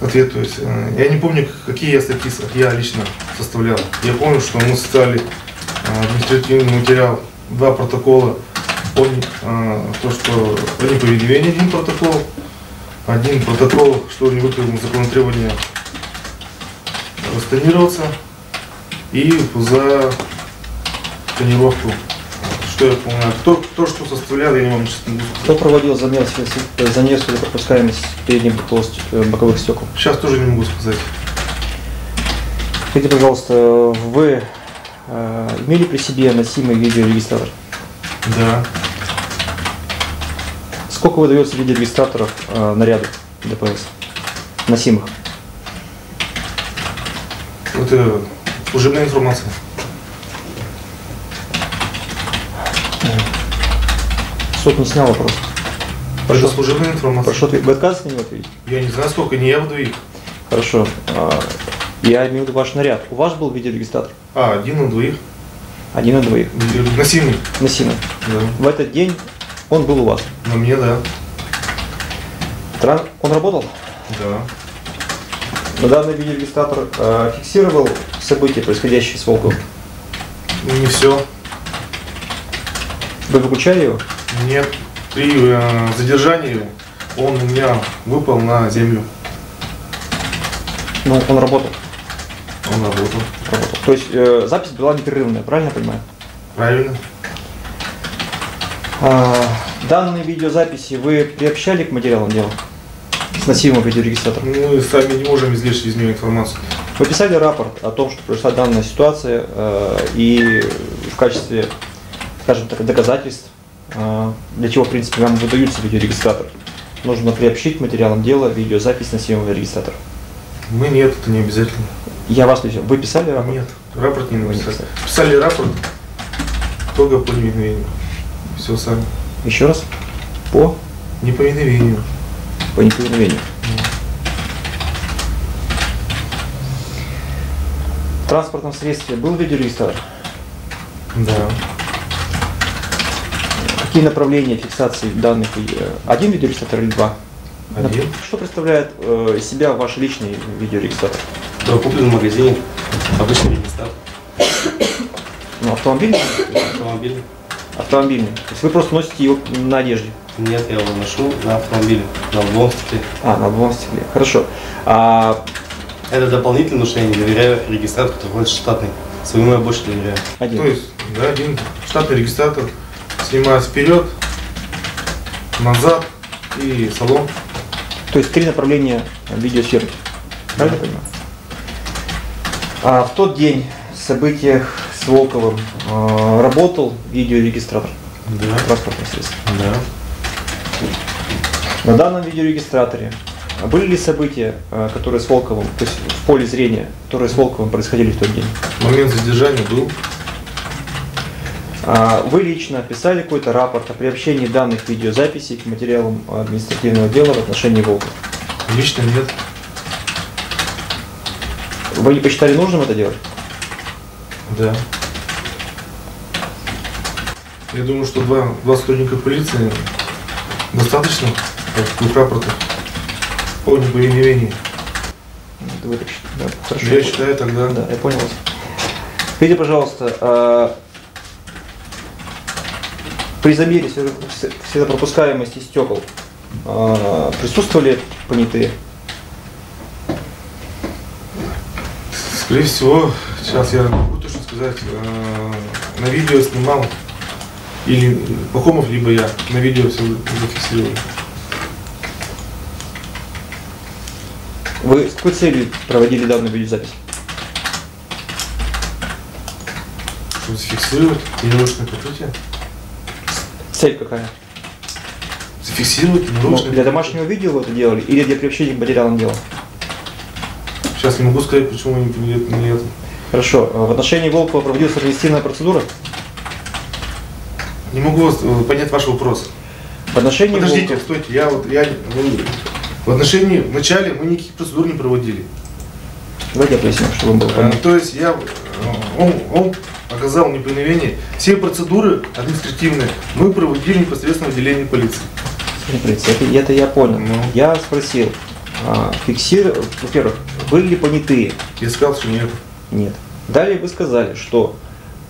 Ответ, то есть, э, я не помню, какие я статьи я лично составлял. Я помню, что мы составили э, административный материал, два протокола о не- э, то, что о неповиновении один протокол, один протокол, что не выполнил закон требования расстанироваться и за тонировку. Что я помню, кто, кто что составлял, я не вам честно Кто проводил замер, замер светопропускаемости передних боковых ст- боковых стекол? Сейчас тоже не могу сказать. Скажите, пожалуйста, вы э, имели при себе носимый видеорегистратор? Да. Сколько выдается видеорегистраторов э, наряду ДПС? Носимых? Это служебная информация. Суд не снял вопрос. Это Прошу, служебная информация. прошу ответить. Вы отказываетесь на него ответить? Я не знаю сколько, не я выдаю их. Хорошо. А, Я имею в виду ваш наряд. У вас был видеорегистратор? А, один на двоих. Один на двоих. Носимый. Носимый. Да. В этот день он был у вас. На мне, да. Тран- Он работал? Да. Но данный видеорегистратор э, фиксировал события, происходящие с Волковым. Не все. Вы выключали его? Нет. при э, задержании он у меня выпал на землю. Ну, он работал. Он работал. работал. То есть э, запись была непрерывная, правильно я понимаю? Правильно. А, данные видеозаписи вы приобщали к материалам дела? С носимым видеорегистратором? Мы сами не можем извлечь из нее информацию. Вы писали рапорт о том, что произошла данная ситуация, э, и в качестве, скажем так, доказательств, для чего, в принципе, вам выдаются видеорегистратор, нужно приобщить материалам дела видеозапись носимого регистратора. Мы нет, это не обязательно. Я вас не. Вы писали рапорт? Нет, рапорт не написали. писали. Писали рапорт только по неповиновению. Все сами. Еще раз? По? Неповиновению. По неповиновению. В транспортном средстве был видеорегистратор? Да. Какие направления фиксации данных? э, Один видеорегистратор или два? Один. Что представляет э, из себя ваш личный видеорегистратор? Да, куплен в магазине обычный регистратор. Ну, автомобильный? Автомобиль. Автомобильный. То есть вы просто носите его на одежде? Нет, я его ношу на автомобиле, на лобовом стекле. А, на лобовом стекле. Хорошо. А Это дополнительно, потому что я не доверяю регистратору, который ходит штатный. Своему я больше доверяю. один. То есть, да, один штатный регистратор снимает вперед, назад и салон. То есть три направления видеосъемки. Правильно я понимаю? А в тот день в событиях с Волковым э, работал видеорегистратор Да. транспортных средств. Да. На данном видеорегистраторе были ли события, э, которые с Волковым, то есть в поле зрения, которые с Волковым происходили в тот день? Момент задержания был. А Вы лично писали какой-то рапорт о приобщении данных видеозаписей к материалам административного дела в отношении Волкова? Лично нет. Вы не посчитали нужным это делать? Да. Я думаю, что два, два сотрудника полиции достаточно двух рапортов о неповиновении. Вы так считаете? Да, хорошо. Я считаю тогда. Да, я понял вас. Скажите, пожалуйста, а при замере све- светопропускаемости стекол а, присутствовали понятые? Скорее всего, сейчас я могу точно сказать, э, на видео снимал или Пахомов, либо я на видео все зафиксировали. Вы с какой целью проводили данную видеозапись? Чтобы зафиксировать тренировочное покрытие. Цель какая? Зафиксировать Ну, тренировочное для домашнего видео вы это делали или для приобщения к материалам дела? Сейчас не могу сказать, почему не, не, не это. Хорошо. А В отношении Волкова проводилась административная процедура? Не могу э, понять ваш вопрос. В отношении Подождите, Волкова- стойте, я вот я ну, в отношении в начале мы никаких процедур не проводили. Давайте я поясню, чтобы вам было Э, понятно. То есть я, э, он, он оказал неповиновение. Все процедуры административные мы проводили непосредственно в отделении полиции. Это, это я понял. Ну. Я спросил, а, фиксирую, во-первых, были ли понятые? Я сказал, что нет. Нет. Далее вы сказали, что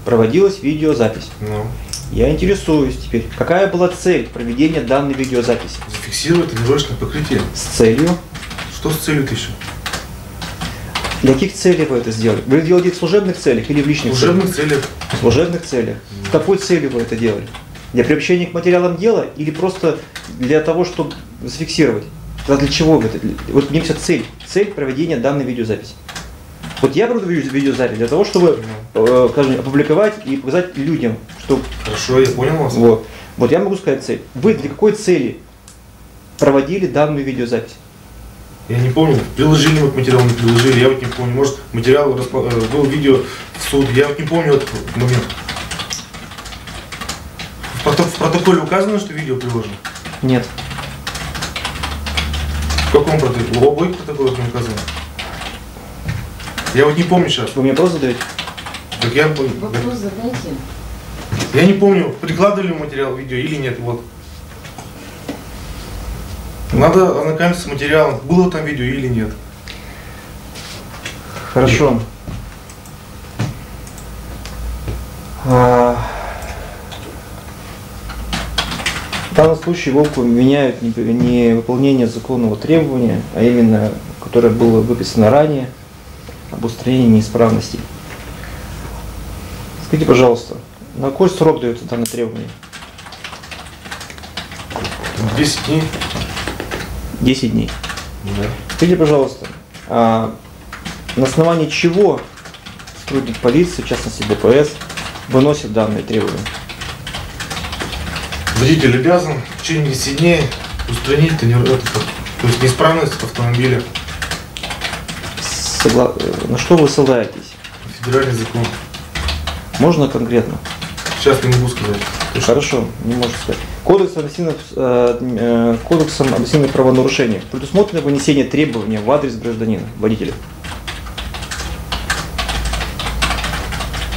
проводилась видеозапись. Ну, Я интересуюсь теперь, какая была цель проведения данной видеозаписи? зафиксировать тренировочное покрытие. С целью? Что с целью-то еще? Для каких целей вы это сделали? Вы делали в служебных целях или в В личных служебных целях. целях? В служебных целях. С какой целью вы это делали? Для приобщения к материалам дела или просто для того, чтобы зафиксировать? А для чего вы это? Вот мне вся цель. Цель проведения данной видеозаписи. Вот я проведу видео- видеозапись для того, чтобы, э, скажем, опубликовать и показать людям, что Хорошо, я понял вас. вот. Вот я могу сказать цель. Вы для какой цели проводили данную видеозапись? Я не помню, приложили мы к материалу, не приложили, я вот не помню. Может, материал распо- э, был видео в суд, я вот не помню этот момент. В, прото- в протоколе указано, что видео приложено? Нет. В каком протоколе? В обоих протоколах не указано. Я вот не помню сейчас. Вы мне просто задаете? Так я, пом- Вопрос задайте. я не помню, прикладывали материал видео или нет. Вот. Надо ознакомиться с материалом, было там видео или нет. Хорошо. А, В данном случае Волку меняют не- не выполнение законного требования, а именно, которое было выписано ранее, об устранении неисправностей. Скажите, пожалуйста, на какой срок дается данное требование? 10 дней. 10 дней. Да. Скажите, пожалуйста, а на основании чего сотрудник полиции, в частности ДПС, выносит данные требования? Водитель обязан в течение 10 дней устранить то есть неисправность автомобиля. Согла- На что вы ссылаетесь? Федеральный закон. Можно конкретно? Сейчас не могу сказать. Хорошо, не можете сказать. Кодекс административных, э, э, Кодексом административных правонарушений предусмотрено вынесение требования в адрес гражданина, водителя.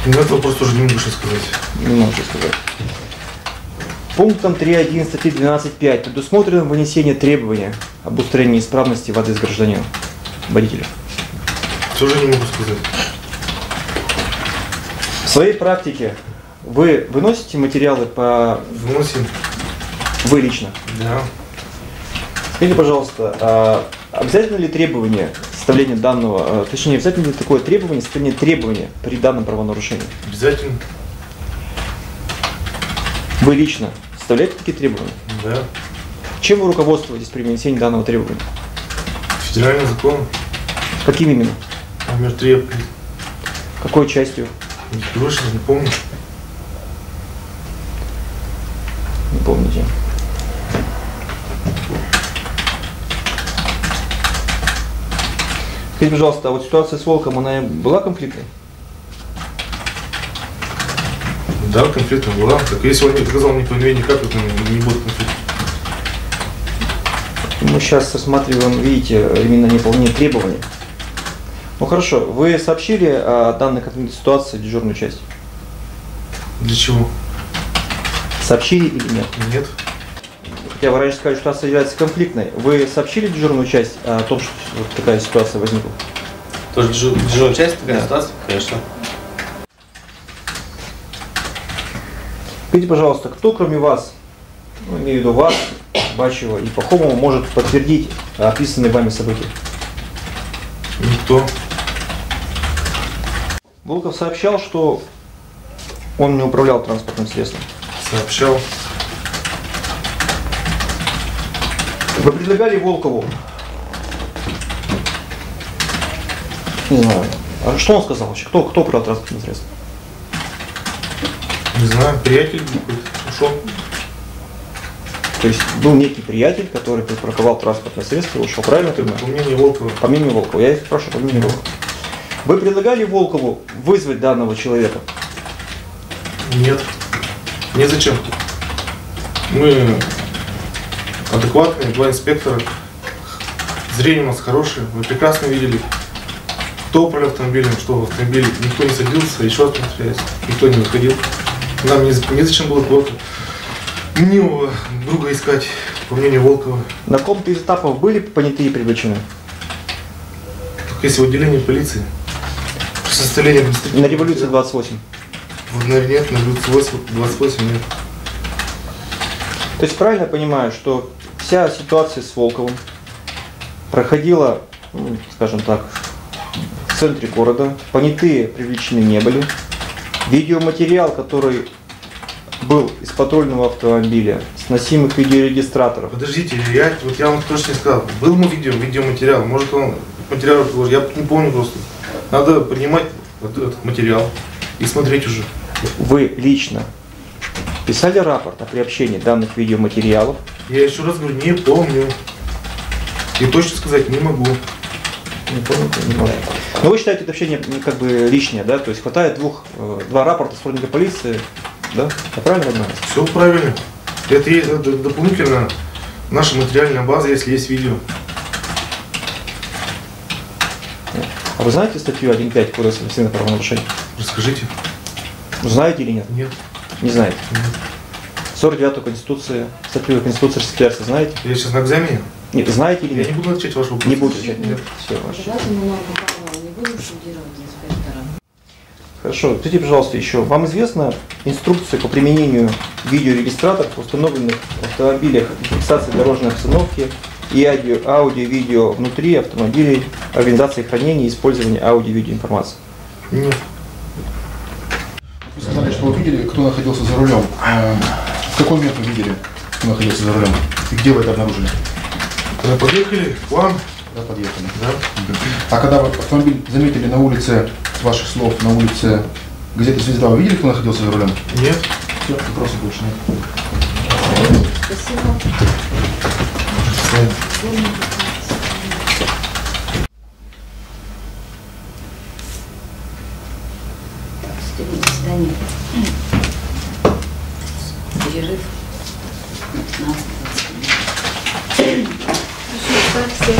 На этот вопрос тоже не могу сейчас сказать. Не можете сказать. Пунктом 3.1 статьи 12.5 предусмотрено вынесение требования об устранении неисправности в адрес гражданина, водителя. Тоже не могу сказать. В своей практике вы выносите материалы по... Вносим. Вы лично. Да. Скажите, пожалуйста, а обязательно ли требование составления данного, а, точнее, обязательно ли такое требование, составление требования при данном правонарушении? Обязательно. Вы лично составляете такие требования? Да. Чем вы руководствуетесь при вынесении данного требования? Федеральный закон. Каким именно? Номер 3. Какой частью? Точно не помню. Не помните. Скажите, пожалуйста, а вот ситуация с Волком, она была конфликтной? Да, конфликт была. Так если он не доказал неповиновение, как это не будет конфликт? Мы сейчас рассматриваем, видите, именно неполнение требований. Ну хорошо, вы сообщили о данной конфликтной ситуации дежурную часть? Для чего? Сообщили или нет? Нет. Хотя вы раньше сказали, что ситуация является конфликтной. Вы сообщили дежурную часть о том, что вот такая ситуация возникла? Тоже дежу- дежурная часть такая Да. ситуация? Конечно. Скажите, пожалуйста, кто кроме вас, ну, имею в виду вас, Бачева и Пахомова, может подтвердить описанные вами события? Никто. Волков сообщал, что он не управлял транспортным средством. Сообщал. Вы предлагали Волкову, не знаю, а что он сказал вообще? Кто, кто управлял транспортным средством? Не знаю, приятель ушел. То есть был некий приятель, который припарковал транспортное средство и ушел, правильно понимаю? по мнению Волкова. По мнению Волкова. Я их спрашиваю по мнению Волкова. Вы предлагали Волкову вызвать данного человека? Нет. Незачем. Мы адекватные, два инспектора. Зрение у нас хорошее. Вы прекрасно видели, кто управлял автомобилем, что в автомобиле. Никто не садился, еще раз повторяюсь. Никто не выходил. Нам не, незачем было кого-то мнимого друга искать, по мнению Волкова. На каком-то из этапов были понятые привлечены? Только если в отделении полиции. Составление На революции 28. Вот, нет, на революции 28 нет. То есть правильно понимаю, что вся ситуация с Волковым проходила, ну, скажем так, в центре города, понятые привлечены не были. Видеоматериал, который был из патрульного автомобиля, с носимых видеорегистраторов, Подождите, я, вот я вам точно не сказал. Был мы видео, видеоматериал, может он материал я не помню просто. Надо принимать вот этот материал и смотреть уже. вы лично писали рапорт о приобщении данных видеоматериалов Я еще раз говорю, не помню. И точно сказать не могу. Не помню, не могу. Но вы считаете это общение ну, как бы лишнее, да? То есть хватает двух, э, два рапорта сотрудника полиции, да? Я правильно понимаю? Все правильно. Это есть это дополнительно наша материальная база, если есть видео. А вы знаете статью 1.5 Кодекса административных правонарушений? Расскажите. Знаете или нет? Нет. Не знаете. нет. 49 Конституции, статью Конституции Российской Федерации знаете? Я сейчас на экзамене. Нет, знаете или Я нет? не буду отвечать ваш вопрос. Не будете отвечать? Нет. Все, ваше. Давайте мы норму права не будем штудировать инспектора. Хорошо, скажите, пожалуйста, еще, вам известна инструкция по применению видеорегистраторов, установленных в автомобилях для фиксации дорожной обстановки и аудио, аудио видео внутри автомобилей, организации хранения и использования аудио-видео информации? Нет. Вы видели, кто находился за рулем. Э, В какой момент вы видели, кто находился за рулем? И где вы это обнаружили? Когда подъехали к вам, Когда подъехали. да, А когда вы автомобиль заметили на улице, с ваших слов, на улице газеты «Звезда», вы видели, кто находился за рулем? нет, Все, вопросов больше нет. Спасибо судебное заседание. Перерыв. 15-20 минут. Прошу, так, все.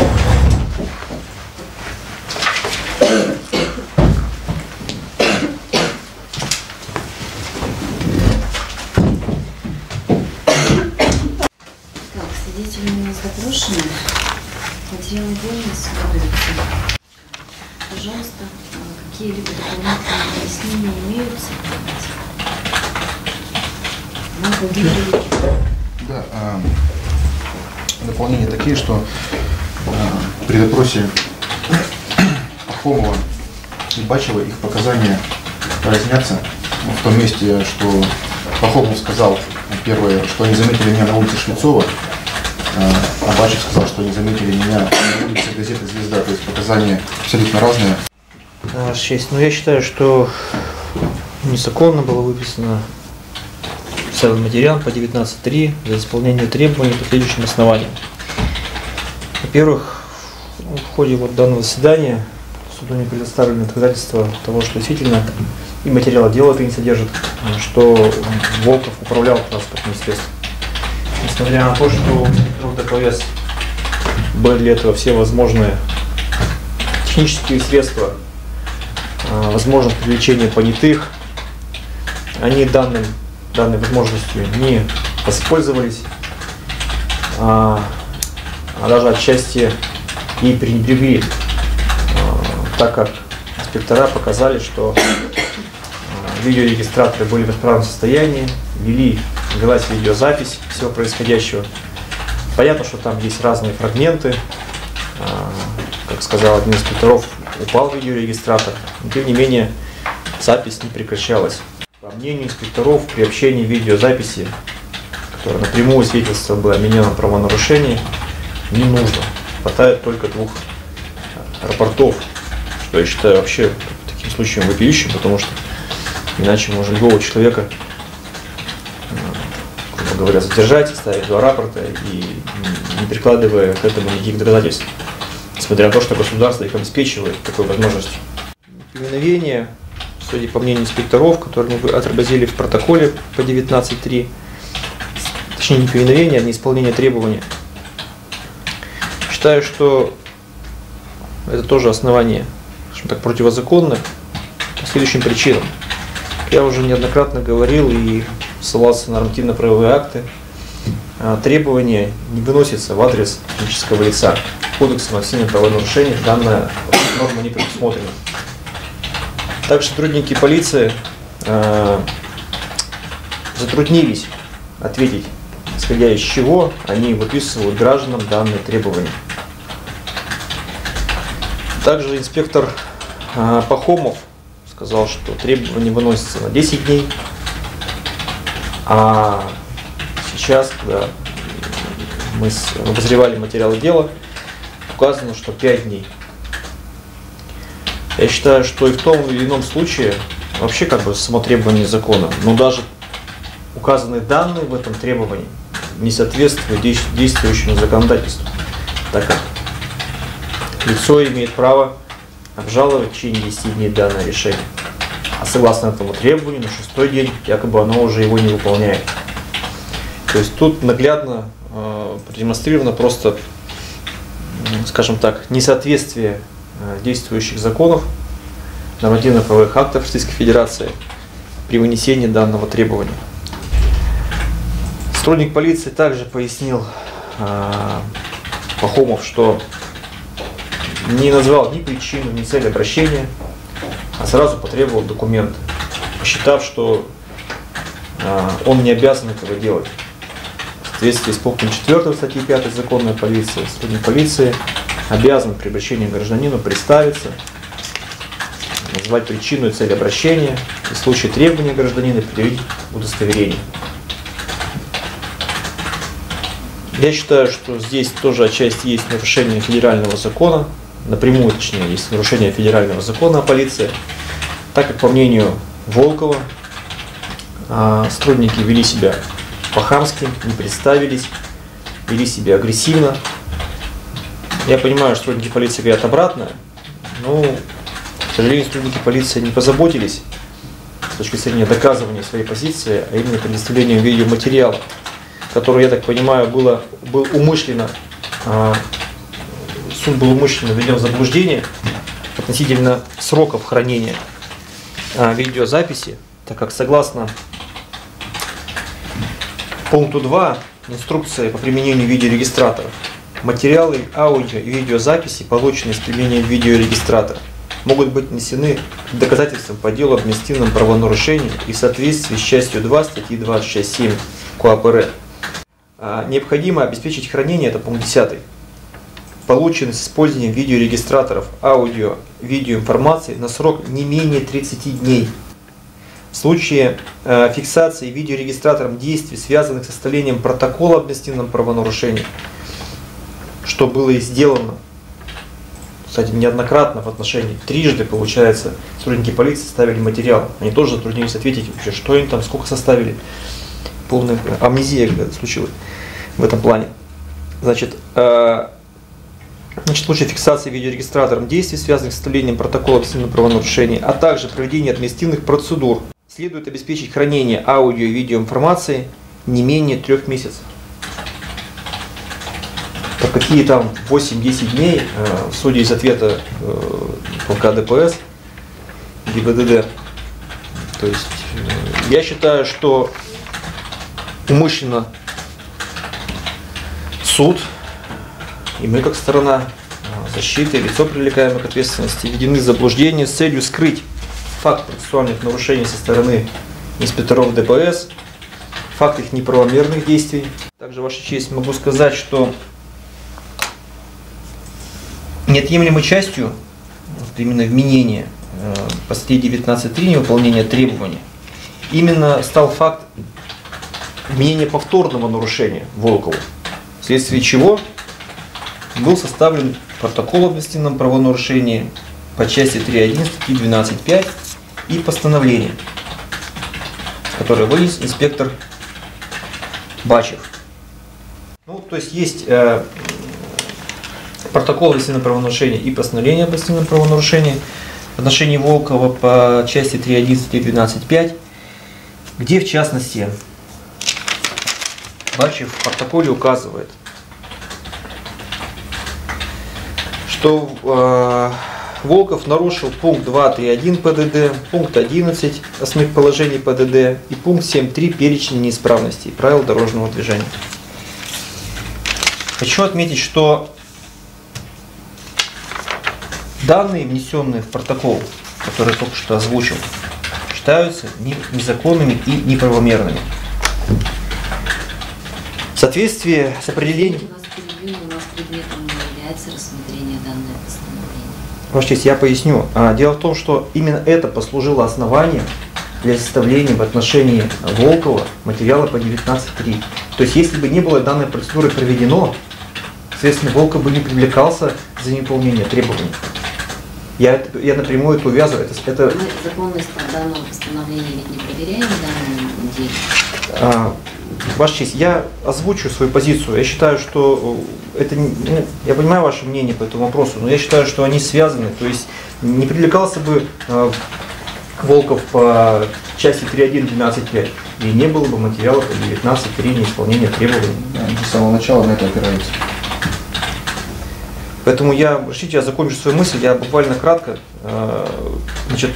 Так, свидетели у нас допрошены. Материалы дела смотрятся. Пожалуйста, а, какие-либо дополнительные пояснения имеются? Да, а, дополнения такие, что а, при допросе Пахомова и Бачева их показания разнятся Ну, в том месте, что Пахомов сказал, первое, что они заметили меня на улице Швецова, а, а Бачев сказал, что они заметили меня на улице газеты «Звезда», то есть показания абсолютно разные. Ваша честь, ну я считаю, что незаконно было выписано целый материал по 19.3 за исполнение требований по следующим основаниям. Во-первых, в ходе вот данного заседания суду не предоставлены доказательства того, что действительно и материал дела это не содержит, что Волков управлял транспортным средством. Несмотря на то, что ДПС были для этого все возможные технические средства, возможность привлечения понятых, они данным, данной возможностью не воспользовались, а, а даже отчасти и пренебрегли, а, так как инспектора показали, что а, видеорегистраторы были в исправном состоянии, вели, велась видеозапись всего происходящего. Понятно, что там есть разные фрагменты, как сказал один из инспекторов, упал видеорегистратор, но тем не менее запись не прекращалась. По мнению инспекторов, при общении видеозаписи, которая напрямую свидетельствовала о минимальном правонарушении, не нужно. Хватает только двух рапортов, что я считаю вообще таким случаем вопиющим, потому что иначе можно любого человека, э, грубо говоря, задержать, ставить два рапорта и не прикладывая к этому никаких доказательств. Несмотря на то, что государство их обеспечивает такой возможностью. Повиновение, судя по мнению инспекторов, которые мы отобразили в протоколе по 19.3, точнее не повиновение, а неисполнение требований. Считаю, что это тоже основание, скажем так, противозаконно по следующим причинам. Я уже неоднократно говорил и ссылался на нормативно-правовые акты. А, Требования не выносятся в адрес физического лица. Кодексом о сильном правонарушении данная норма не предусмотрена. Также сотрудники полиции э, затруднились ответить, исходя из чего они выписывают гражданам данные требования. Также инспектор э, Пахомов сказал, что требования выносятся на 10 дней, а сейчас, когда мы обозревали материалы дела, указано, что 5 дней. Я считаю, что и в том или ином случае вообще как бы само требование закона, но даже указанные данные в этом требовании не соответствуют дейс- действующему законодательству, так как лицо имеет право обжаловать в течение 10 дней данное решение. А согласно этому требованию, на шестой день якобы оно уже его не выполняет. То есть тут наглядно э, продемонстрировано просто, скажем так, несоответствие э, действующих законов, нормативно-правовых актов Российской Федерации при вынесении данного требования. Сотрудник полиции также пояснил э, Пахомов, что не назвал ни причину, ни цель обращения. а сразу потребовал документы, посчитав, что он не обязан этого делать. Соответствии с пунктом 4 статьи 5 Закона о полиции, сотрудник полиции обязан при обращении гражданину представиться, назвать причину и цель обращения, и в случае требования гражданина предъявить удостоверение. Я считаю, что здесь тоже отчасти есть нарушение федерального закона, напрямую, точнее, есть нарушение федерального закона о полиции, так как, по мнению Волкова, а, сотрудники вели себя по-хамски, не представились, вели себя агрессивно. Я понимаю, что сотрудники полиции говорят обратное, но, к сожалению, сотрудники полиции не позаботились с точки зрения доказывания своей позиции, а именно предоставлением видеоматериала, который, я так понимаю, было, был умышленно, а, суд был умышленно введен в заблуждение относительно сроков хранения а, видеозаписи, так как согласно пункту 2 инструкции по применению видеорегистраторов материалы аудио и видеозаписи, полученные с применением видеорегистратора, могут быть внесены доказательством по делу об административном правонарушении и в соответствии с частью 2 статьи 26.7 КоАП РФ. Необходимо обеспечить хранение, это пункт 10, полученный с использованием видеорегистраторов аудио, видеоинформации на срок не менее 30 дней. В случае э, фиксации видеорегистратором действий, связанных с составлением протокола об административном правонарушении, что было и сделано, кстати, неоднократно в отношении, трижды, получается, сотрудники полиции составили материал. Они тоже затруднились ответить вообще, что они там, сколько составили. Полная амнезия случилась в этом плане. Значит, э, Значит, в случае фиксации видеорегистратором действий, связанных с составлением протокола административного правонарушения, а также проведения административных процедур, следует обеспечить хранение аудио и видеоинформации не менее трех месяцев. По какие там 8-10 дней, э, судя из ответа э, полка ДПС, ГИБДД, то есть э, я считаю, что умышленно суд и мы, как сторона защиты, лицо, привлекаемое к ответственности, введены в заблуждение с целью скрыть факт процессуальных нарушений со стороны инспекторов ДПС, факт их неправомерных действий. Также, Ваша честь, могу сказать, что неотъемлемой частью вот именно вменения э, по статье 19.3 невыполнения требований именно стал факт вменения повторного нарушения Волкову, вследствие чего был составлен протокол об административном правонарушении по части 3.1 статьи 12.5 и постановление, которое вынес инспектор Бачев. Ну, то есть есть э, протокол административного правонарушения и постановление об административном правонарушении в отношении Волкова по части 3.1 статьи 12.5, где в частности Бачев в протоколе указывает – что э, Волков нарушил пункт 2.3.1 ПДД, пункт 11 основных положений ПДД и пункт 7.3 перечня неисправностей правил дорожного движения. Хочу отметить, что данные, внесенные в протокол, который я только что озвучил, считаются незаконными и неправомерными. В соответствии с определением... У нас предметом является рассмотрение постановление. Ваша честь, я поясню. А, Дело в том, что именно это послужило основанием для составления в отношении Волкова материала по 19.3. То есть, если бы не было данной процедуры проведено, соответственно, Волков бы не привлекался за неуполнение требований. Я, я напрямую это увязываю. Это, это, Мы законность данного постановления ведь не проверяем в данном деле. А, Ваша честь, я озвучу свою позицию. Я считаю, что э, это, ну, я понимаю ваше мнение по этому вопросу, но я считаю, что они связаны. То есть не привлекался бы э, Волков по части 3.1 12.5 и не было бы материала по 19.3 неисполнения требований. Да, с самого начала на это опираются. Поэтому я, решите, я закончу свою мысль, я буквально кратко. Э, Значит,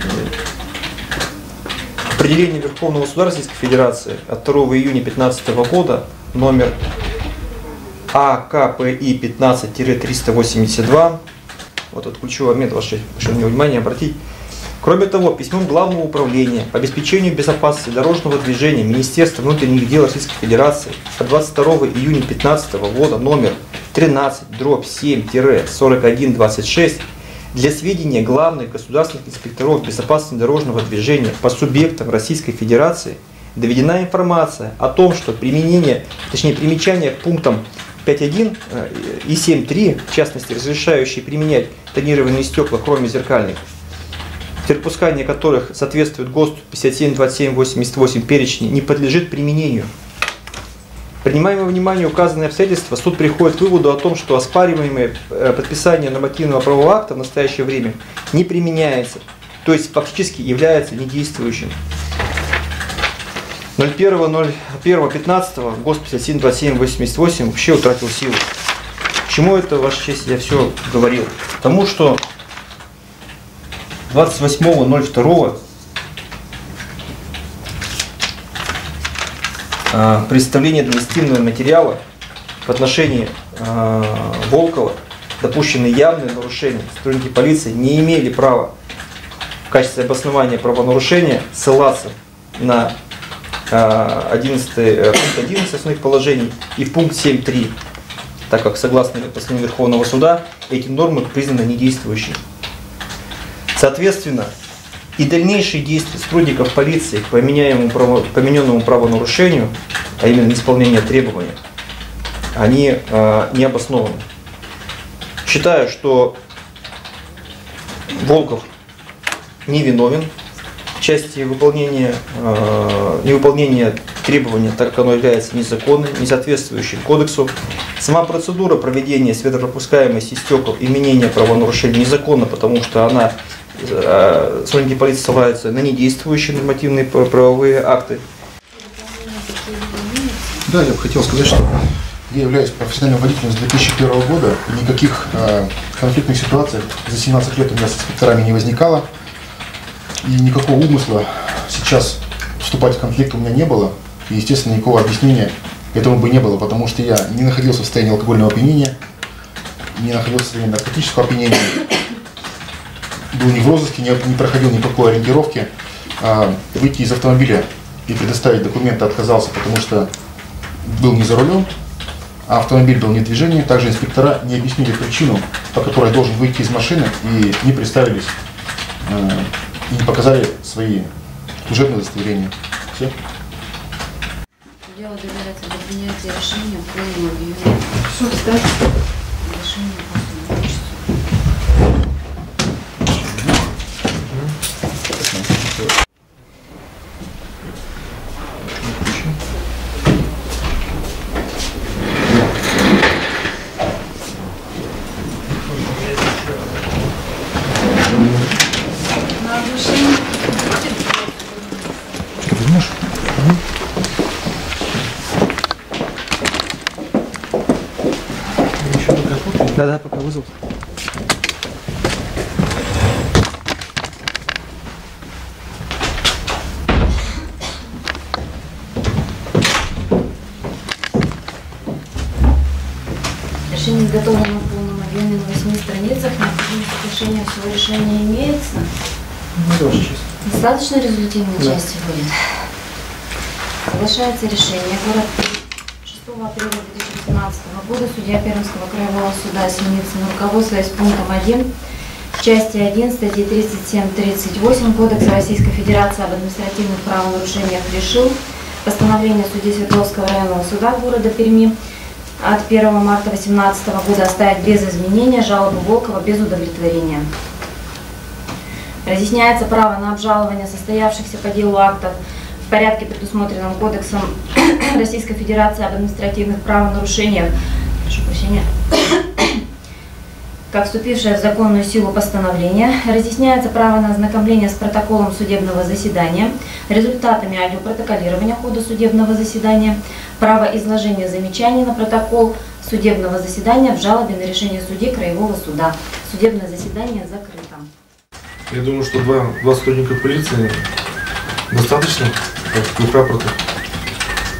определение Верховного Суда Российской Федерации от 2 июня 2015 года номер АКПИ 15-382, вот этот ключевой момент, ваше, ваше внимание обратить, Кроме того, письмом Главного управления по обеспечению безопасности дорожного движения Министерства внутренних дел Российской Федерации от 22 июня 2015 года номер 13 дробь 7-4126 для сведения главных государственных инспекторов безопасности дорожного движения по субъектам Российской Федерации доведена информация о том, что применение, точнее примечание к пунктам 5.1 э, и 7.3, в частности разрешающие применять тонированные стекла кроме зеркальных, перепускание которых соответствует ГОСТу 572788 перечня, не подлежит применению. Принимая внимание указанные обстоятельства, суд приходит к выводу о том, что оспариваемое э, подписание нормативного правового акта в настоящее время не применяется, то есть фактически является недействующим. 01.01.15 ГОСТ 572788 вообще утратил силу. Чему это, Ваша честь, я все говорил? Потому что 28.02 представление административного материала в отношении а, Волкова допущены явные нарушения. Сотрудники полиции не имели права в качестве обоснования правонарушения ссылаться на 11, э, пункт 11 основных положений и пункт 7.3, так как согласно постановлению Верховного Суда эти нормы признаны недействующими. Соответственно, и дальнейшие действия сотрудников полиции к поменяемому правонарушению, а именно неисполнение требований, они э, не обоснованы. Считаю, что Волков не виновен в части выполнения, э, невыполнения требования, так как оно является незаконным, не соответствующим кодексу. Сама процедура проведения светопропускаемости стекол и менения правонарушения незаконна, потому что она сотрудники полиции ссылаются на недействующие нормативные правовые акты. Да, я бы хотел сказать, что я являюсь профессиональным водителем с 2001 года, никаких э, конфликтных ситуаций за 17 лет у меня с инспекторами не возникало. И никакого умысла сейчас вступать в конфликт у меня не было. И, естественно, никакого объяснения этому бы не было, потому что я не находился в состоянии алкогольного опьянения, не находился в состоянии наркотического опьянения, был не в розыске, не, не проходил никакой ориентировки. А, выйти из автомобиля и предоставить документы отказался, потому что был не за рулем, а автомобиль был не в движении. Также инспектора не объяснили причину, по которой я должен выйти из машины и не представились э, и не показали свои служебные удостоверения. Все. Дело доверяется до принятия решения в полном объеме. Суд ставит решение по имуществу. Возьмешь? Да, да, пока вызов. Решение изготовлено в полном объеме на 8 страницах. Необходимость решения всего решения имеется. Ну, Ваша честь. Достаточно результативной Да. части будет. Соглашается решение. Город 6 апреля 2015 года судья Пермского краевого суда Синицын, руководствуясь пунктом 1 части 1 статьи 37-38 Кодекса Российской Федерации об административных правонарушениях решил постановление судьи Свердловского районного суда города Перми от 1 марта 2018 года оставить без изменения жалобу Волкова без удовлетворения. Разъясняется право на обжалование состоявшихся по делу актов в порядке, предусмотренном Кодексом Российской Федерации об административных правонарушениях, прошу прощения, как вступившее в законную силу постановление, разъясняется право на ознакомление с протоколом судебного заседания, результатами аудиопротоколирования хода судебного заседания, право изложения замечаний на протокол судебного заседания в жалобе на решение судьи Краевого суда. Судебное заседание закрыто. Я думаю, что два, два сотрудника полиции достаточно, как двух рапортов,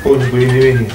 по невыявлению